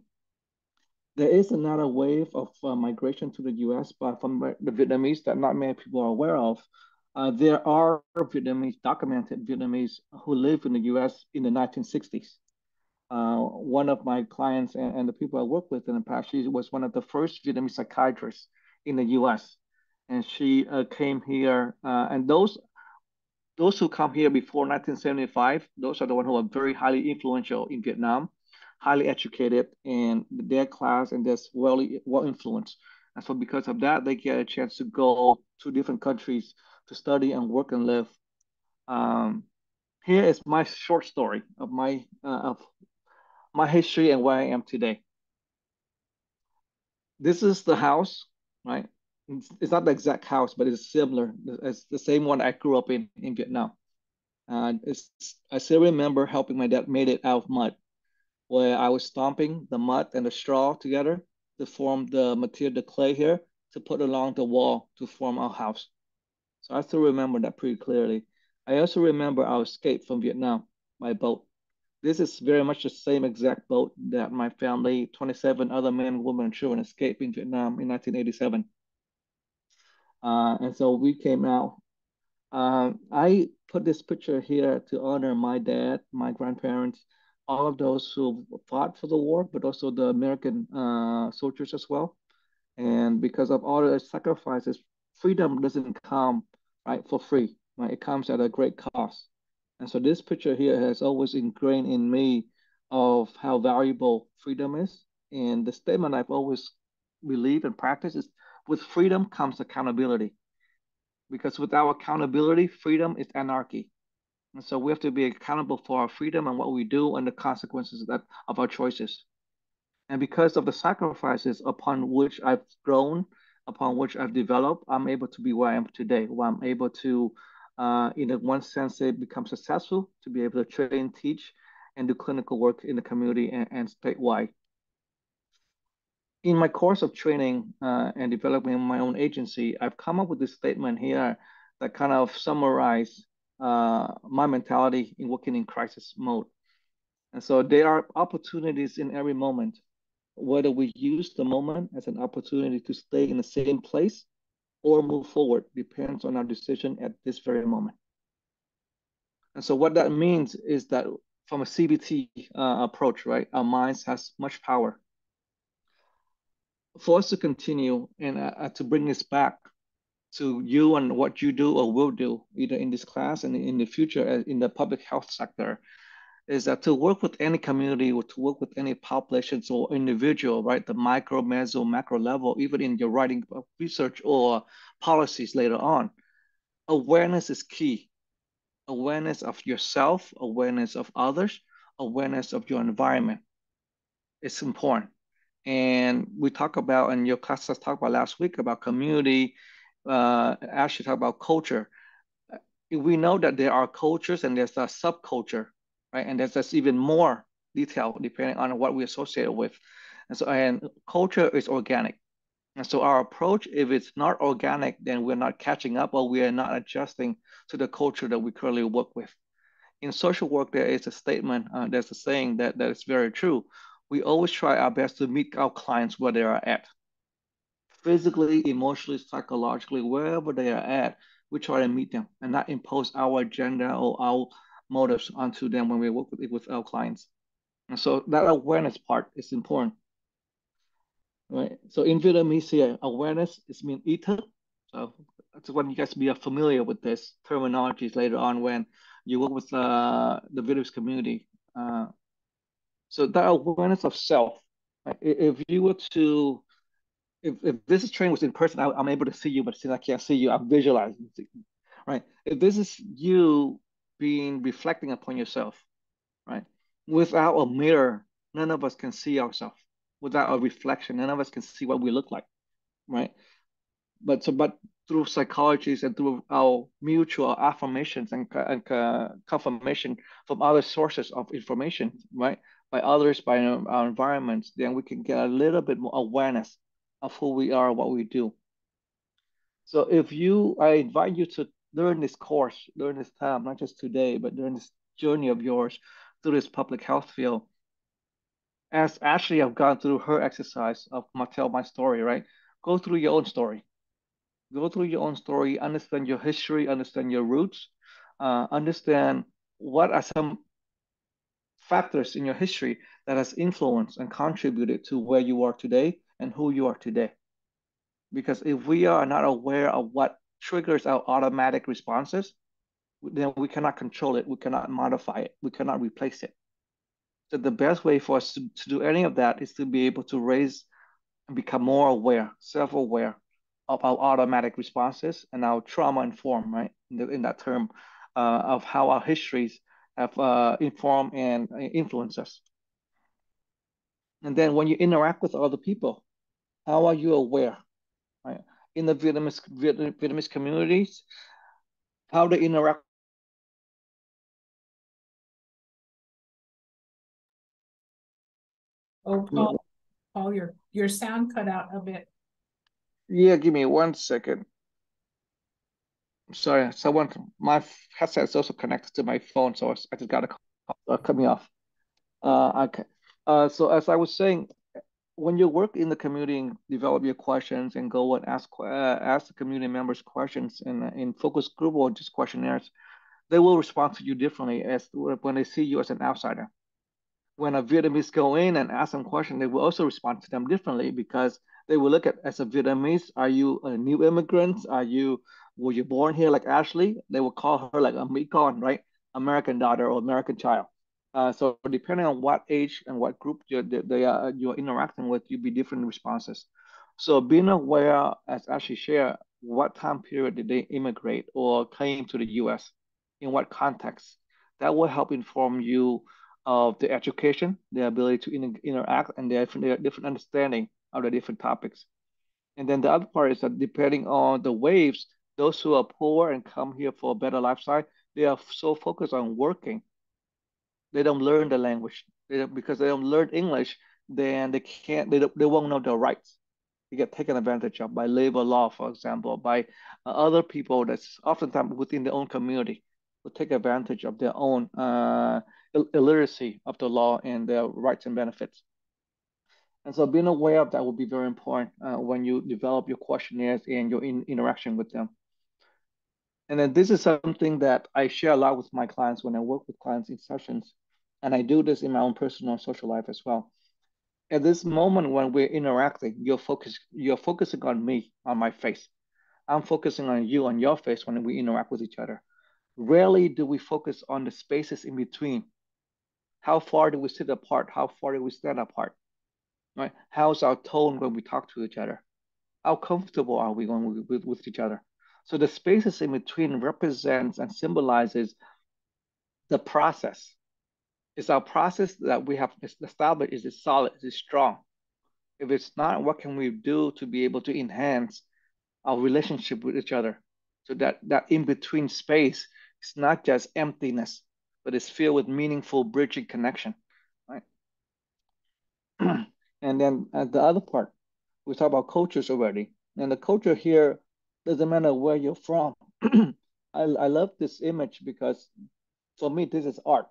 There is another wave of uh, migration to the U.S. but from the Vietnamese that not many people are aware of. Uh, there are Vietnamese documented Vietnamese who live in the U.S. in the 1960s. Uh, one of my clients and, and, the people I work with in the past, she was one of the first Vietnamese psychiatrists in the U.S. And she uh, came here, uh, and those those who come here before 1975, those are the ones who are very highly influential in Vietnam, highly educated, and their class and they're well well influenced. And so because of that, they get a chance to go to different countries to study and work and live. Um, here is my short story of my uh, of my history and where I am today. This is the house, right? It's, not the exact house, but it's similar. It's the same one I grew up in in Vietnam. And it's I still remember helping my dad made it out of mud, where I was stomping the mud and the straw together to form the material, the clay here, to put along the wall to form our house. So I still remember that pretty clearly. I also remember our escape from Vietnam by boat. This is very much the same exact boat that my family, 27 other men, women, and children escaped in Vietnam in 1987. Uh, and so we came out. Uh, I put this picture here to honor my dad, my grandparents, all of those who fought for the war, but also the American uh, soldiers as well. And because of all the sacrifices, freedom doesn't come right for free. Right, it comes at a great cost. And so this picture here has always ingrained in me of how valuable freedom is. And the statement I've always believed and practiced is with freedom comes accountability. Because without accountability, freedom is anarchy. And so we have to be accountable for our freedom and what we do and the consequences of, that, of our choices. And because of the sacrifices upon which I've grown, upon which I've developed, I'm able to be where I am today, where I'm able to uh, in one sense, they become successful to be able to train, teach, and do clinical work in the community and, and statewide. In my course of training uh, and developing my own agency, I've come up with this statement here that kind of summarize uh, my mentality in working in crisis mode. And so there are opportunities in every moment, whether we use the moment as an opportunity to stay in the same place or move forward depends on our decision at this very moment. And so what that means is that from a CBT uh, approach, right, our minds has much power. For us to continue and uh, uh, to bring this back to you and what you do or will do, either in this class and in the future uh, in the public health sector, is that to work with any community or to work with any populations or individual, right, the micro, meso, macro level, even in your writing research or policies later on, awareness is key. Awareness of yourself, awareness of others, awareness of your environment. It's important. And we talk about, and your class talked about last week about community, uh, actually talk about culture. We know that there are cultures and there's a subculture right? And there's just even more detail depending on what we associate with. And so, and culture is organic. And so our approach, if it's not organic, then we're not catching up or we are not adjusting to the culture that we currently work with. In social work, there is a statement, uh, there's a saying that, that is very true. We always try our best to meet our clients where they are at. Physically, emotionally, psychologically, wherever they are at, we try to meet them and not impose our agenda or our motives onto them when we work with, with our clients. And so that awareness part is important. Right. So in Vietnamese awareness is mean eater. So that's when you guys be familiar with this terminologies later on when you work with uh, the Vietnamese community. Uh, so that awareness of self. If you were to, if, if this is training was in person, I, am able to see you, but since I can't see you, I'm visualizing. Right. If this is you being reflecting upon yourself, right? Without a mirror, none of us can see ourselves. Without a reflection, none of us can see what we look like, right? But so, but through psychologies and through our mutual affirmations and, and uh, confirmation from other sources of information, right? By others, by our environments, then we can get a little bit more awareness of who we are, what we do. So if you, I invite you to learn this course, learn this time, not just today, but during this journey of yours through this public health field. As Ashley I've gone through her exercise of my tell my story, right? Go through your own story. Go through your own story, understand your history, understand your roots, uh, understand what are some factors in your history that has influenced and contributed to where you are today and who you are today. Because if we are not aware of what triggers our automatic responses, then we cannot control it, we cannot modify it, we cannot replace it. So the best way for us to, to do any of that is to be able to raise and become more aware, self-aware of our automatic responses and our trauma informed, right? In, the, in that term uh, of how our histories have uh, informed and influenced us. And then when you interact with other people, how are you aware? Right? In the Vietnamese, Vietnamese communities, how they interact Oh, Paul, Paul, your your sound cut out a bit. Yeah, give me one second. Sorry, someone, my headset is also connected to my phone, so I just got to uh, cut me off. Uh, okay. Uh, so as I was saying, when you work in the community and develop your questions and go and ask uh, ask the community members questions in in focus group or just questionnaires, they will respond to you differently as when they see you as an outsider. When a Vietnamese go in and ask them questions, they will also respond to them differently because they will look at as a Vietnamese, are you a new immigrant? Are you were you born here like Ashley? They would call her like a Mekon, right? American daughter or American child. Uh, so depending on what age and what group you're, they are, you're interacting with, you'll be different responses. So being aware, as Ashley shared, what time period did they immigrate or came to the U.S. in what context, that will help inform you of the education, the ability to in interact, and their different, different understanding of the different topics. And then the other part is that depending on the waves, those who are poor and come here for a better lifestyle, they are so focused on working. They don't learn the language they because they don't learn English. Then they can't. They they won't know their rights. They get taken advantage of by labor law, for example, by uh, other people that's oftentimes within their own community will take advantage of their own uh, Ill illiteracy of the law and their rights and benefits. And so being aware of that will be very important uh, when you develop your questionnaires and your in interaction with them. And then this is something that I share a lot with my clients when I work with clients in sessions. And I do this in my own personal social life as well. At this moment when we're interacting, you're focus you're focusing on me, on my face. I'm focusing on you, on your face when we interact with each other. Rarely do we focus on the spaces in between. How far do we sit apart? How far do we stand apart? Right? How's our tone when we talk to each other? How comfortable are we going with, with each other? So the spaces in between represents and symbolizes the process. It's our process that we have established is it solid, is it strong? If it's not, what can we do to be able to enhance our relationship with each other? So that that in-between space is not just emptiness, but it's filled with meaningful bridging connection, right? and then at the other part, we talk about cultures already. And the culture here doesn't matter where you're from. I, I love this image because for me, this is art.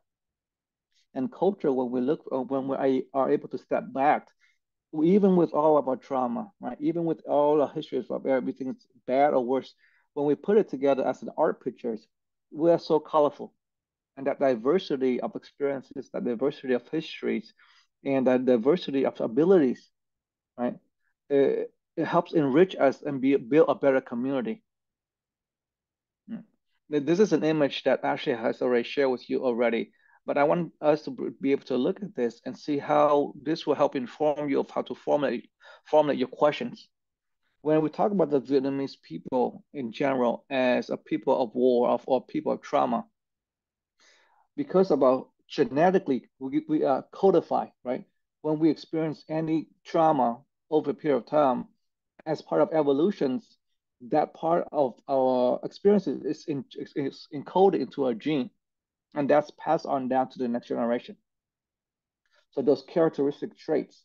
And culture, when we look, uh, when we are able to step back, even with all of our trauma, right? Even with all the histories of everything's bad or worse, when we put it together as an art pictures, we are so colorful. And that diversity of experiences, that diversity of histories, and that diversity of abilities, right? It, it helps enrich us and be, build a better community. Hmm. This is an image that Ashley has already shared with you already, but I want us to be able to look at this and see how this will help inform you of how to formulate, formulate your questions. When we talk about the Vietnamese people in general as a people of war of, or people of trauma, because about genetically we, we are codified, right? When we experience any trauma over a period of time, as part of evolutions, that part of our experiences is, in, is encoded into a gene, and that's passed on down to the next generation. So those characteristic traits,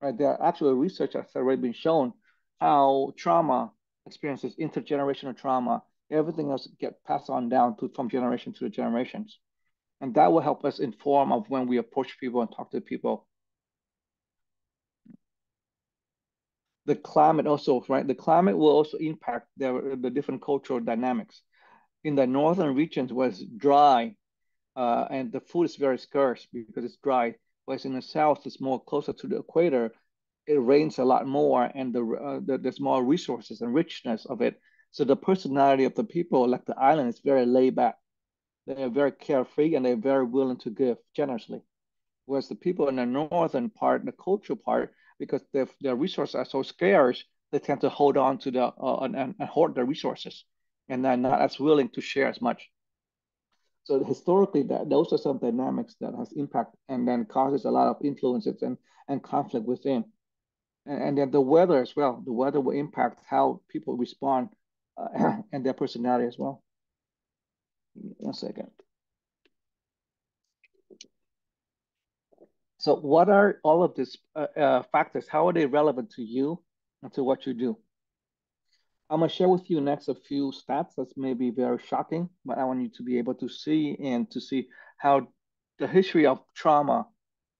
right? There are actual research has already been shown how trauma experiences, intergenerational trauma, everything else get passed on down to from generation to the generations. And that will help us inform of when we approach people and talk to people. The climate also, right? The climate will also impact the, the different cultural dynamics. In the northern regions it's dry uh, and the food is very scarce because it's dry, whereas in the south it's more closer to the equator, it rains a lot more and the, uh, the, there's more resources and richness of it. So the personality of the people, like the island, is very laid back. They're very carefree and they're very willing to give generously. Whereas the people in the northern part, the cultural part, because their, resources are so scarce, they tend to hold on to the uh, and, and hoard their resources, and they're not as willing to share as much. So historically, that those are some dynamics that has impact and then causes a lot of influences and, and conflict within. And, and then the weather as well. The weather will impact how people respond uh, and their personality as well. One second. So what are all of these uh, uh, factors? How are they relevant to you and to what you do? I'm gonna share with you next a few stats that's maybe very shocking, but I want you to be able to see and to see how the history of trauma,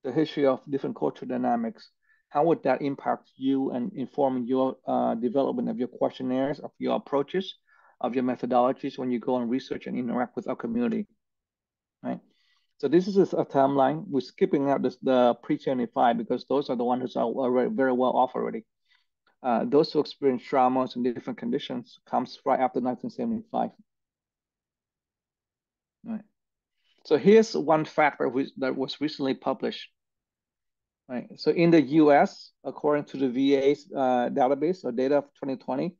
the history of different cultural dynamics, how would that impact you and inform your uh, development of your questionnaires, of your approaches, of your methodologies when you go and research and interact with our community? So this is a timeline. We're skipping out this, the pre-75 because those are the ones who are already very well off already. Uh, those who experience traumas and different conditions comes right after 1975. Right. So here's one fact that, that was recently published. Right. So in the U.S., according to the VA's uh, database or data of 2020,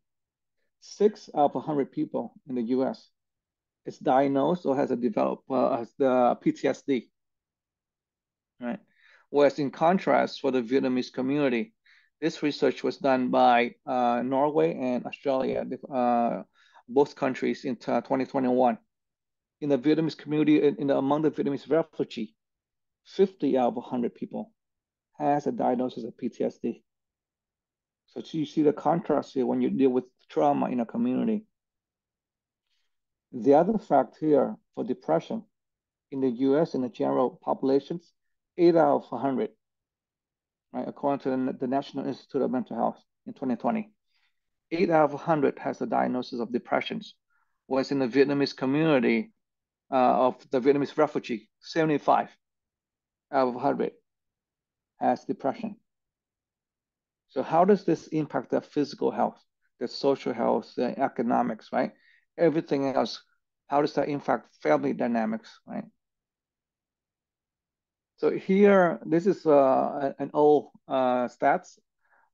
six out of 100 people in the U.S is diagnosed or has a developed uh, the PTSD, right? Whereas in contrast, for the Vietnamese community, this research was done by uh, Norway and Australia, uh, both countries in 2021. In the Vietnamese community, in, in the, among the Vietnamese refugee, 50 out of 100 people has a diagnosis of PTSD. So you see the contrast here when you deal with trauma in a community. The other fact here for depression in the US in the general populations, eight out of 100, right, according to the, the National Institute of Mental Health in 2020. Eight out of 100 has a diagnosis of depressions, whereas in the Vietnamese community uh, of the Vietnamese refugee, 75 out of 100 has depression. So how does this impact their physical health, their social health, their economics, right? Everything else, how does that impact family dynamics, right? So here, this is uh, an old uh, stats,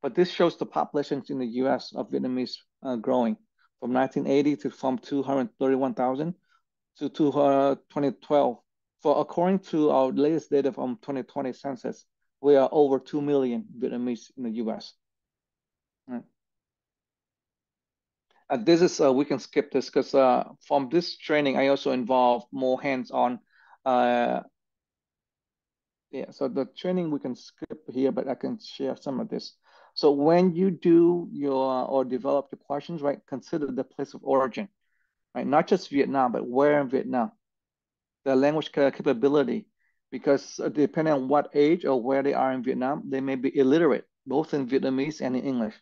but this shows the populations in the US of Vietnamese uh, growing from 1980 to from 231,000 to 2012. For according to our latest data from 2020 census, we are over 2 million Vietnamese in the US. Right uh, this is uh, we can skip this because uh, from this training I also involve more hands-on. Uh, yeah, so the training we can skip here, but I can share some of this. So when you do your or develop your questions, right, consider the place of origin, right? Not just Vietnam, but where in Vietnam, the language capability, because uh, depending on what age or where they are in Vietnam, they may be illiterate, both in Vietnamese and in English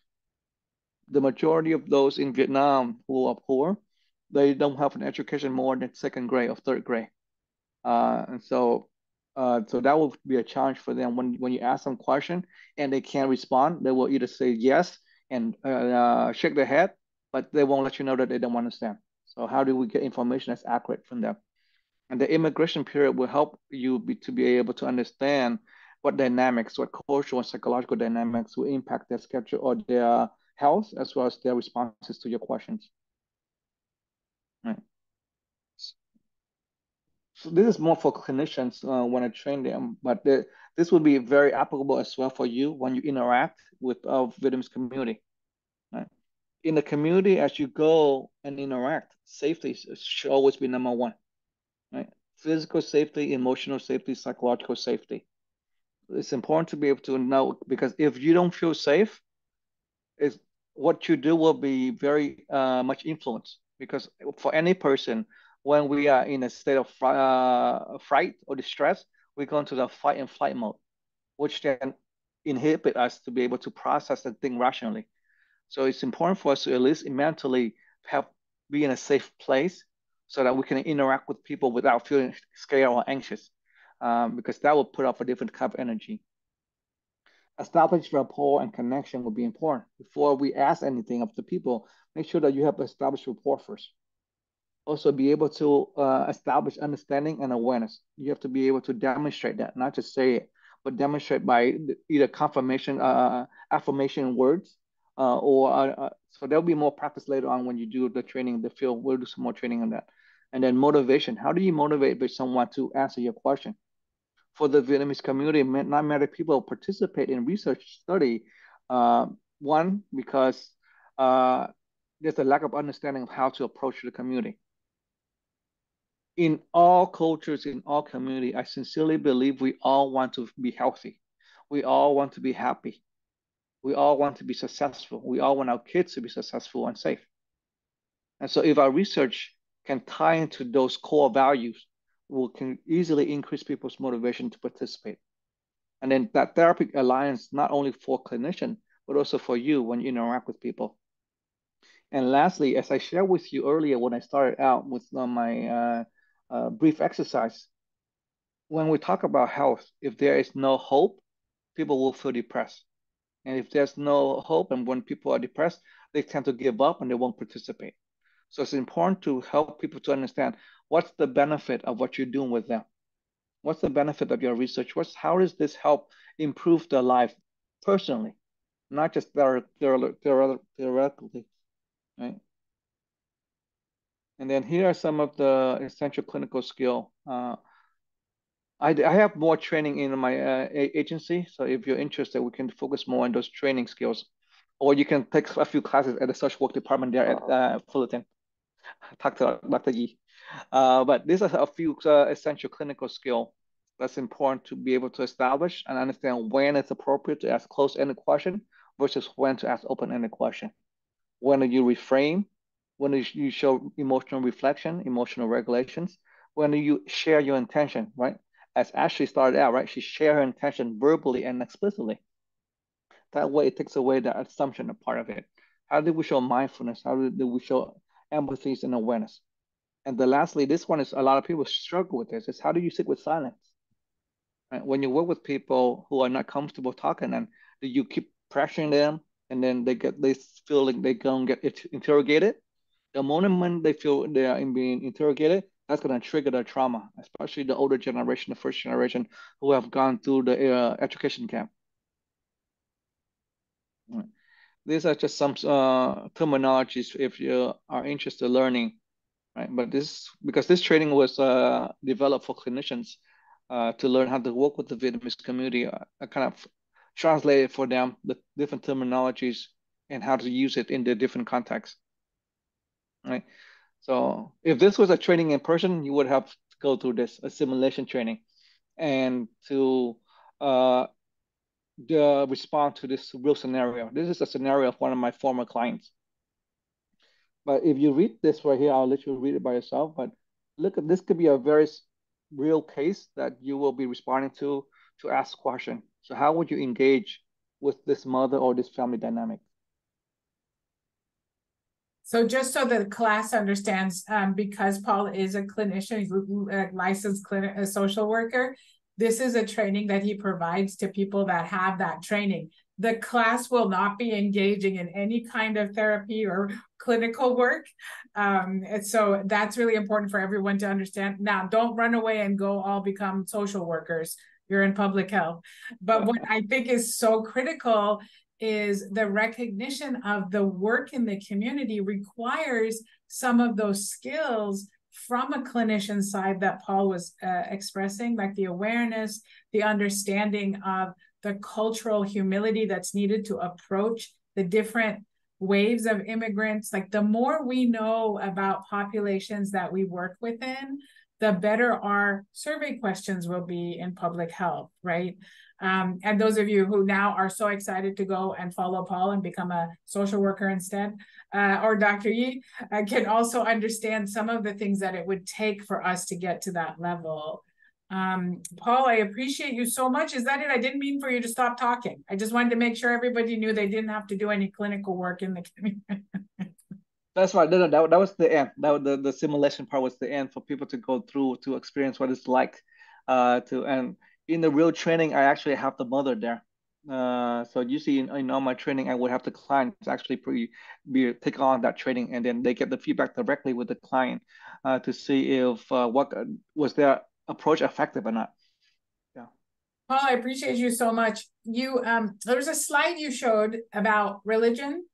the majority of those in Vietnam who are poor, they don't have an education more than second grade or third grade. Uh, and so, uh, so that will be a challenge for them when, when you ask them question and they can't respond, they will either say yes and uh, shake their head, but they won't let you know that they don't understand. So how do we get information that's accurate from them? And the immigration period will help you be, to be able to understand what dynamics, what cultural and psychological dynamics will impact their schedule or their health as well as their responses to your questions. Right. So this is more for clinicians uh, when I train them, but the, this would be very applicable as well for you when you interact with our Vietnamese community. Right. In the community, as you go and interact, safety should always be number one. Right. Physical safety, emotional safety, psychological safety. It's important to be able to know because if you don't feel safe, it's what you do will be very uh, much influenced because for any person, when we are in a state of uh, fright or distress, we go into the fight and flight mode, which then inhibit us to be able to process the thing rationally. So it's important for us to at least mentally have be in a safe place so that we can interact with people without feeling scared or anxious, um, because that will put off a different kind of energy. Establish rapport and connection will be important. Before we ask anything of the people, make sure that you have established rapport first. Also, be able to uh, establish understanding and awareness. You have to be able to demonstrate that, not just say it, but demonstrate by either confirmation, uh, affirmation words, uh, or uh, uh, so there'll be more practice later on when you do the training in the field. We'll do some more training on that. And then motivation. How do you motivate someone to answer your question? For the Vietnamese community, not many people participate in research study. Uh, one, because uh, there's a lack of understanding of how to approach the community. In all cultures, in all community, I sincerely believe we all want to be healthy. We all want to be happy. We all want to be successful. We all want our kids to be successful and safe. And so if our research can tie into those core values, we can easily increase people's motivation to participate. And then that therapeutic alliance, not only for clinician, but also for you when you interact with people. And lastly, as I shared with you earlier when I started out with uh, my uh, uh, brief exercise, when we talk about health, if there is no hope, people will feel depressed. And if there's no hope and when people are depressed, they tend to give up and they won't participate. So it's important to help people to understand what's the benefit of what you're doing with them. What's the benefit of your research? What's how does this help improve their life personally, not just their, their, their, theoretically, right? And then here are some of the essential clinical skill. Uh, I, I have more training in my uh, agency. So if you're interested, we can focus more on those training skills. Or you can take a few classes at the social work department there at uh, Fullerton. To Dr. Yi. Uh, but these are a few uh, essential clinical skill that's important to be able to establish and understand when it's appropriate to ask close-ended question versus when to ask open-ended question. When do you reframe? When do you show emotional reflection, emotional regulations? When do you share your intention, right? as Ashley started out, right? She shared her intention verbally and explicitly. That way, it takes away the assumption a part of it. How do we show mindfulness? How do we show empathy and awareness? And the lastly, this one is a lot of people struggle with this. Is how do you sit with silence? Right? When you work with people who are not comfortable talking, and do you keep pressuring them, and then they get they feel like they gonna get interrogated? The moment when they feel they are being interrogated, that's going to trigger the trauma, especially the older generation, the first generation who have gone through the uh, education camp. These are just some uh, terminologies if you are interested in learning, right? But this, because this training was uh, developed for clinicians uh, to learn how to work with the Vietnamese community, uh, I kind of translated for them the different terminologies and how to use it in the different contexts, right? So if this was a training in person, you would have to go through this assimilation training and to uh, the respond to this real scenario. This is a scenario of one of my former clients. But if you read this right here, I'll let you read it by yourself. But look at this could be a very real case that you will be responding to to ask question. So how would you engage with this mother or this family dynamic? So just so the class understands, um, because Paul is a clinician, he's a licensed clinic, a social worker, this is a training that he provides to people that have that training. The class will not be engaging in any kind of therapy or clinical work. Um, and so that's really important for everyone to understand. Now, don't run away and go all become social workers. You're in public health. But what I think is so critical is the recognition of the work in the community requires some of those skills from a clinician side that Paul was uh, expressing, like the awareness, the understanding of the cultural humility that's needed to approach the different waves of immigrants. Like the more we know about populations that we work within, the better our survey questions will be in public health, right? Um, and those of you who now are so excited to go and follow Paul and become a social worker instead, uh, or Dr. Yi, uh, can also understand some of the things that it would take for us to get to that level. Um, Paul, I appreciate you so much. Is that it? I didn't mean for you to stop talking. I just wanted to make sure everybody knew they didn't have to do any clinical work in the community. That's right. No, no, that, that was the end. That the, the simulation part was the end for people to go through to experience what it's like. Uh, to and in the real training, I actually have the mother there. Uh, so usually in, in all my training, I would have the clients actually pre, be take on that training, and then they get the feedback directly with the client uh, to see if uh, what was their approach effective or not. Yeah. I appreciate you so much. You um, there was a slide you showed about religion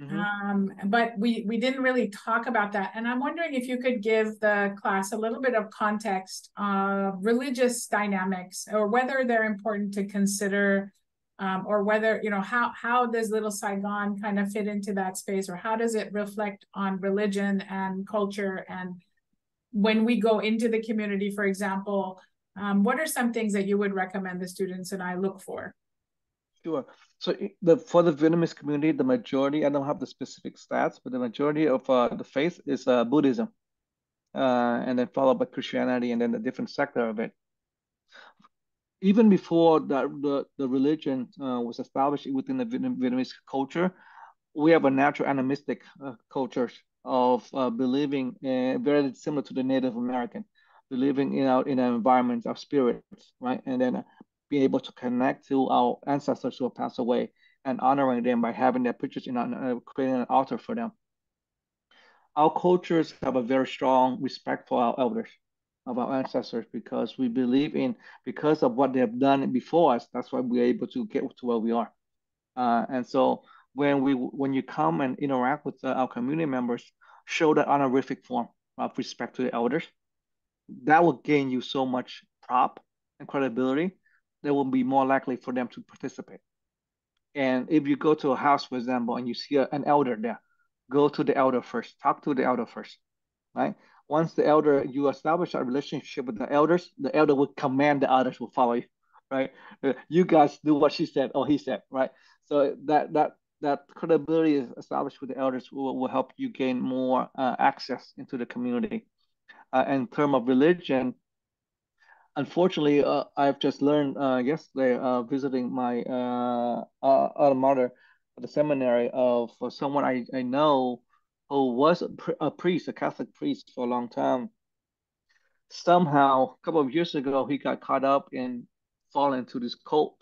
Mm-hmm. Um, but we we didn't really talk about that, and I'm wondering if you could give the class a little bit of context of religious dynamics, or whether they're important to consider, um, or whether you know how how does Little Saigon kind of fit into that space, or how does it reflect on religion and culture, and when we go into the community, for example, um, what are some things that you would recommend the students and I look for? Sure. So the for the Vietnamese community, the majority, I don't have the specific stats, but the majority of uh, the faith is uh, Buddhism, uh, and then followed by Christianity, and then the different sector of it. Even before the the, the religion uh, was established within the Vietnamese culture, we have a natural animistic uh, culture of uh, believing very similar to the Native American, believing in our in an environment of spirits, right, and then be able to connect to our ancestors who have passed away and honoring them by having their pictures in uh, creating an altar for them. Our cultures have a very strong respect for our elders, of our ancestors, because we believe in because of what they have done before us. That's why we're able to get to where we are. Uh, and so when we when you come and interact with uh, our community members, show that honorific form of respect to the elders. That will gain you so much prop and credibility they will be more likely for them to participate. And if you go to a house, for example, and you see a, an elder there, go to the elder first, talk to the elder first, right? Once the elder, you establish a relationship with the elders, the elder will command the others will follow you, right? Uh, you guys do what she said or he said, right? So that that that credibility is established with the elders will, will help you gain more uh, access into the community. Uh, in terms of religion, unfortunately, uh, I've just learned uh, yesterday, uh, visiting my uh, uh, alma mater, the seminary, of someone I, I know who was a, a, priest, a Catholic priest for a long time. Somehow, a couple of years ago, he got caught up and fall into this cult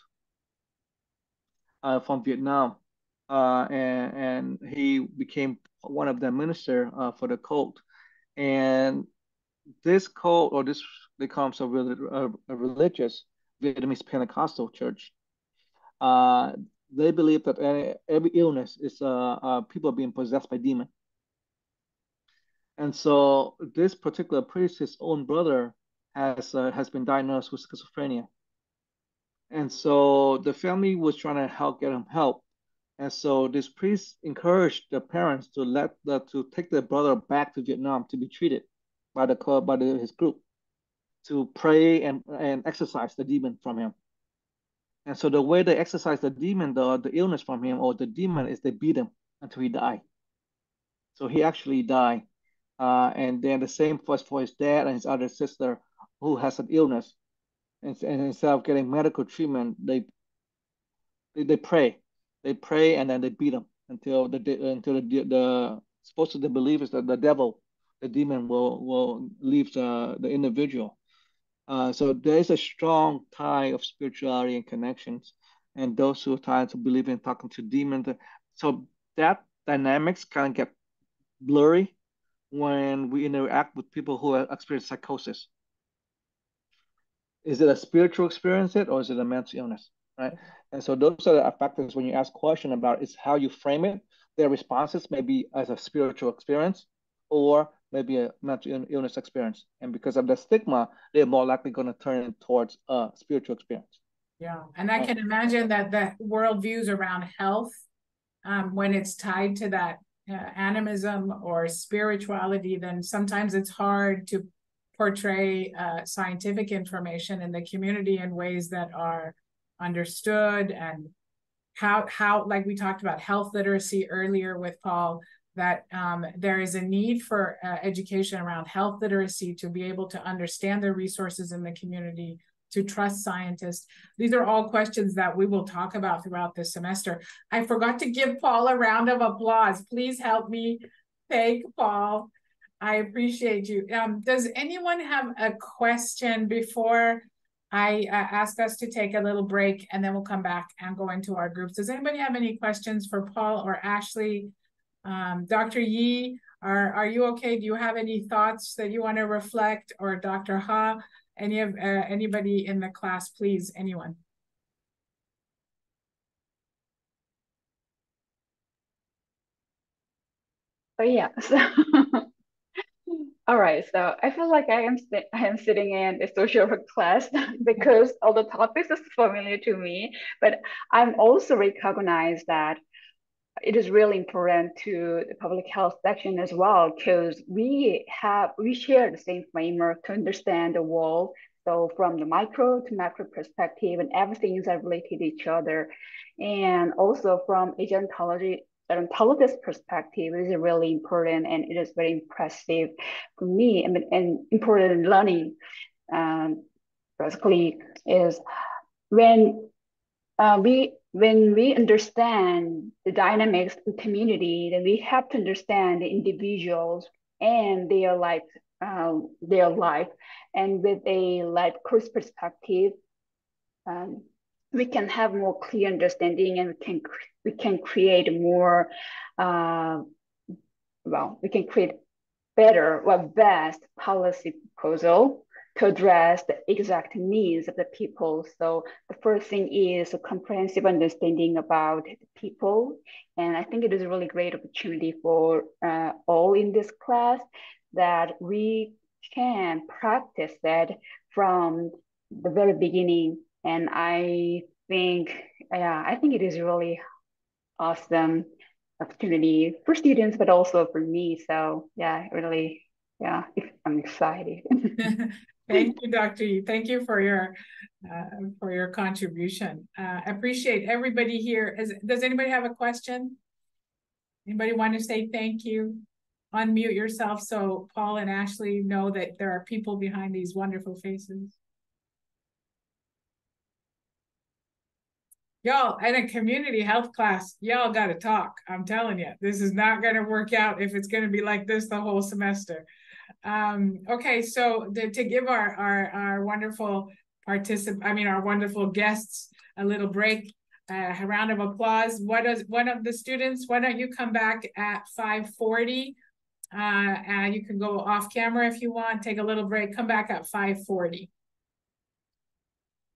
uh, from Vietnam. Uh, and, and he became one of the minister uh, for the cult. And this cult or this becomes a, a, a religious Vietnamese Pentecostal church. Uh, they believe that every illness is uh, uh, people being possessed by demon. And so this particular priest, his own brother, has uh, has been diagnosed with schizophrenia. And so the family was trying to help get him help. And so this priest encouraged the parents to let the, to take their brother back to Vietnam to be treated by the by the, his group to pray and, and exorcise the demon from him. And so the way they exorcise the demon, the, the illness from him or the demon is they beat him until he died. So he actually died. Uh, and then the same was for his dad and his other sister who has an illness. And, and instead of getting medical treatment, they, they they pray. They pray and then they beat him until the until the, the supposed to the believers that the devil, the demon will will leave the, the individual. Uh, so there is a strong tie of spirituality and connections, and those who are tied to believe in talking to demons. So that dynamics kind of get blurry when we interact with people who experience psychosis. Is it a spiritual experience it or is it a mental illness, right? And so those are the factors when you ask question about is how you frame it. Their responses may be as a spiritual experience or maybe a mental illness experience. And because of the stigma, they're more likely going to turn towards a spiritual experience. Yeah. And I can imagine that the worldviews around health, um, when it's tied to that uh, animism or spirituality, then sometimes it's hard to portray uh, scientific information in the community in ways that are understood and how how like we talked about health literacy earlier with Paul that um, there is a need for uh, education around health literacy to be able to understand the resources in the community to trust scientists. These are all questions that we will talk about throughout this semester. I forgot to give paul a round of applause. Please help me thank paul. I appreciate you. Um, does anyone have a question before I uh, ask us to take a little break and then we'll come back and go into our groups. Does anybody have any questions for Paul or Ashley? Um, Dr. Yi, are, are you okay? Do you have any thoughts that you want to reflect or Dr. Ha? Any of uh, anybody in the class, please, anyone? Oh yeah. so All right, so I feel like I am I am sitting in a social work class because all the topics is familiar to me, but I'm also recognize that it is really important to the public health section as well because we have we share the same framework to understand the world. So from the micro to macro perspective, and everything is related to each other, and also from agerontology gerontologist perspective is really important and it is very impressive for me and, and important in learning um, basically is when uh, we when we understand the dynamics of the community then we have to understand the individuals and their life uh, their life. And with a life course perspective um, we can have more clear understanding and we can we can create more uh, well we can create better or best policy proposal to address the exact needs of the people. So the first thing is a comprehensive understanding about the people. And I think it is a really great opportunity for uh, all in this class that we can practice that from the very beginning and I think, yeah, I think it is really awesome opportunity for students, but also for me. So yeah, really, yeah, I'm excited. Thank you, Dr. Yi. Thank you for your uh, for your contribution. Uh, appreciate everybody here. Is, does anybody have a question? Anybody want to say thank you? Unmute yourself so Paul and Ashley know that there are people behind these wonderful faces. y'all in a community health class y'all got to talk i'm telling you this is not going to work out if it's going to be like this the whole semester um, okay so to, to give our, our our wonderful participant i mean our wonderful guests a little break uh, a round of applause what is one of the students why don't you come back at 540 uh, and you can go off camera if you want take a little break come back at 540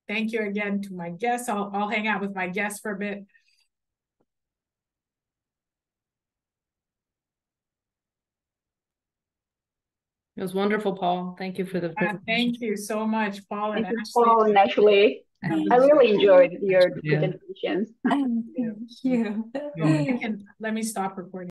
Thank you again to my guests. I'll, I'll hang out with my guests for a bit. It was wonderful, Paul. Thank you for the uh, Thank you so much, Paul and thank Ashley. Paul and Ashley. I really enjoyed your yeah. presentations. Thank you. Yeah. Can, let me stop recording.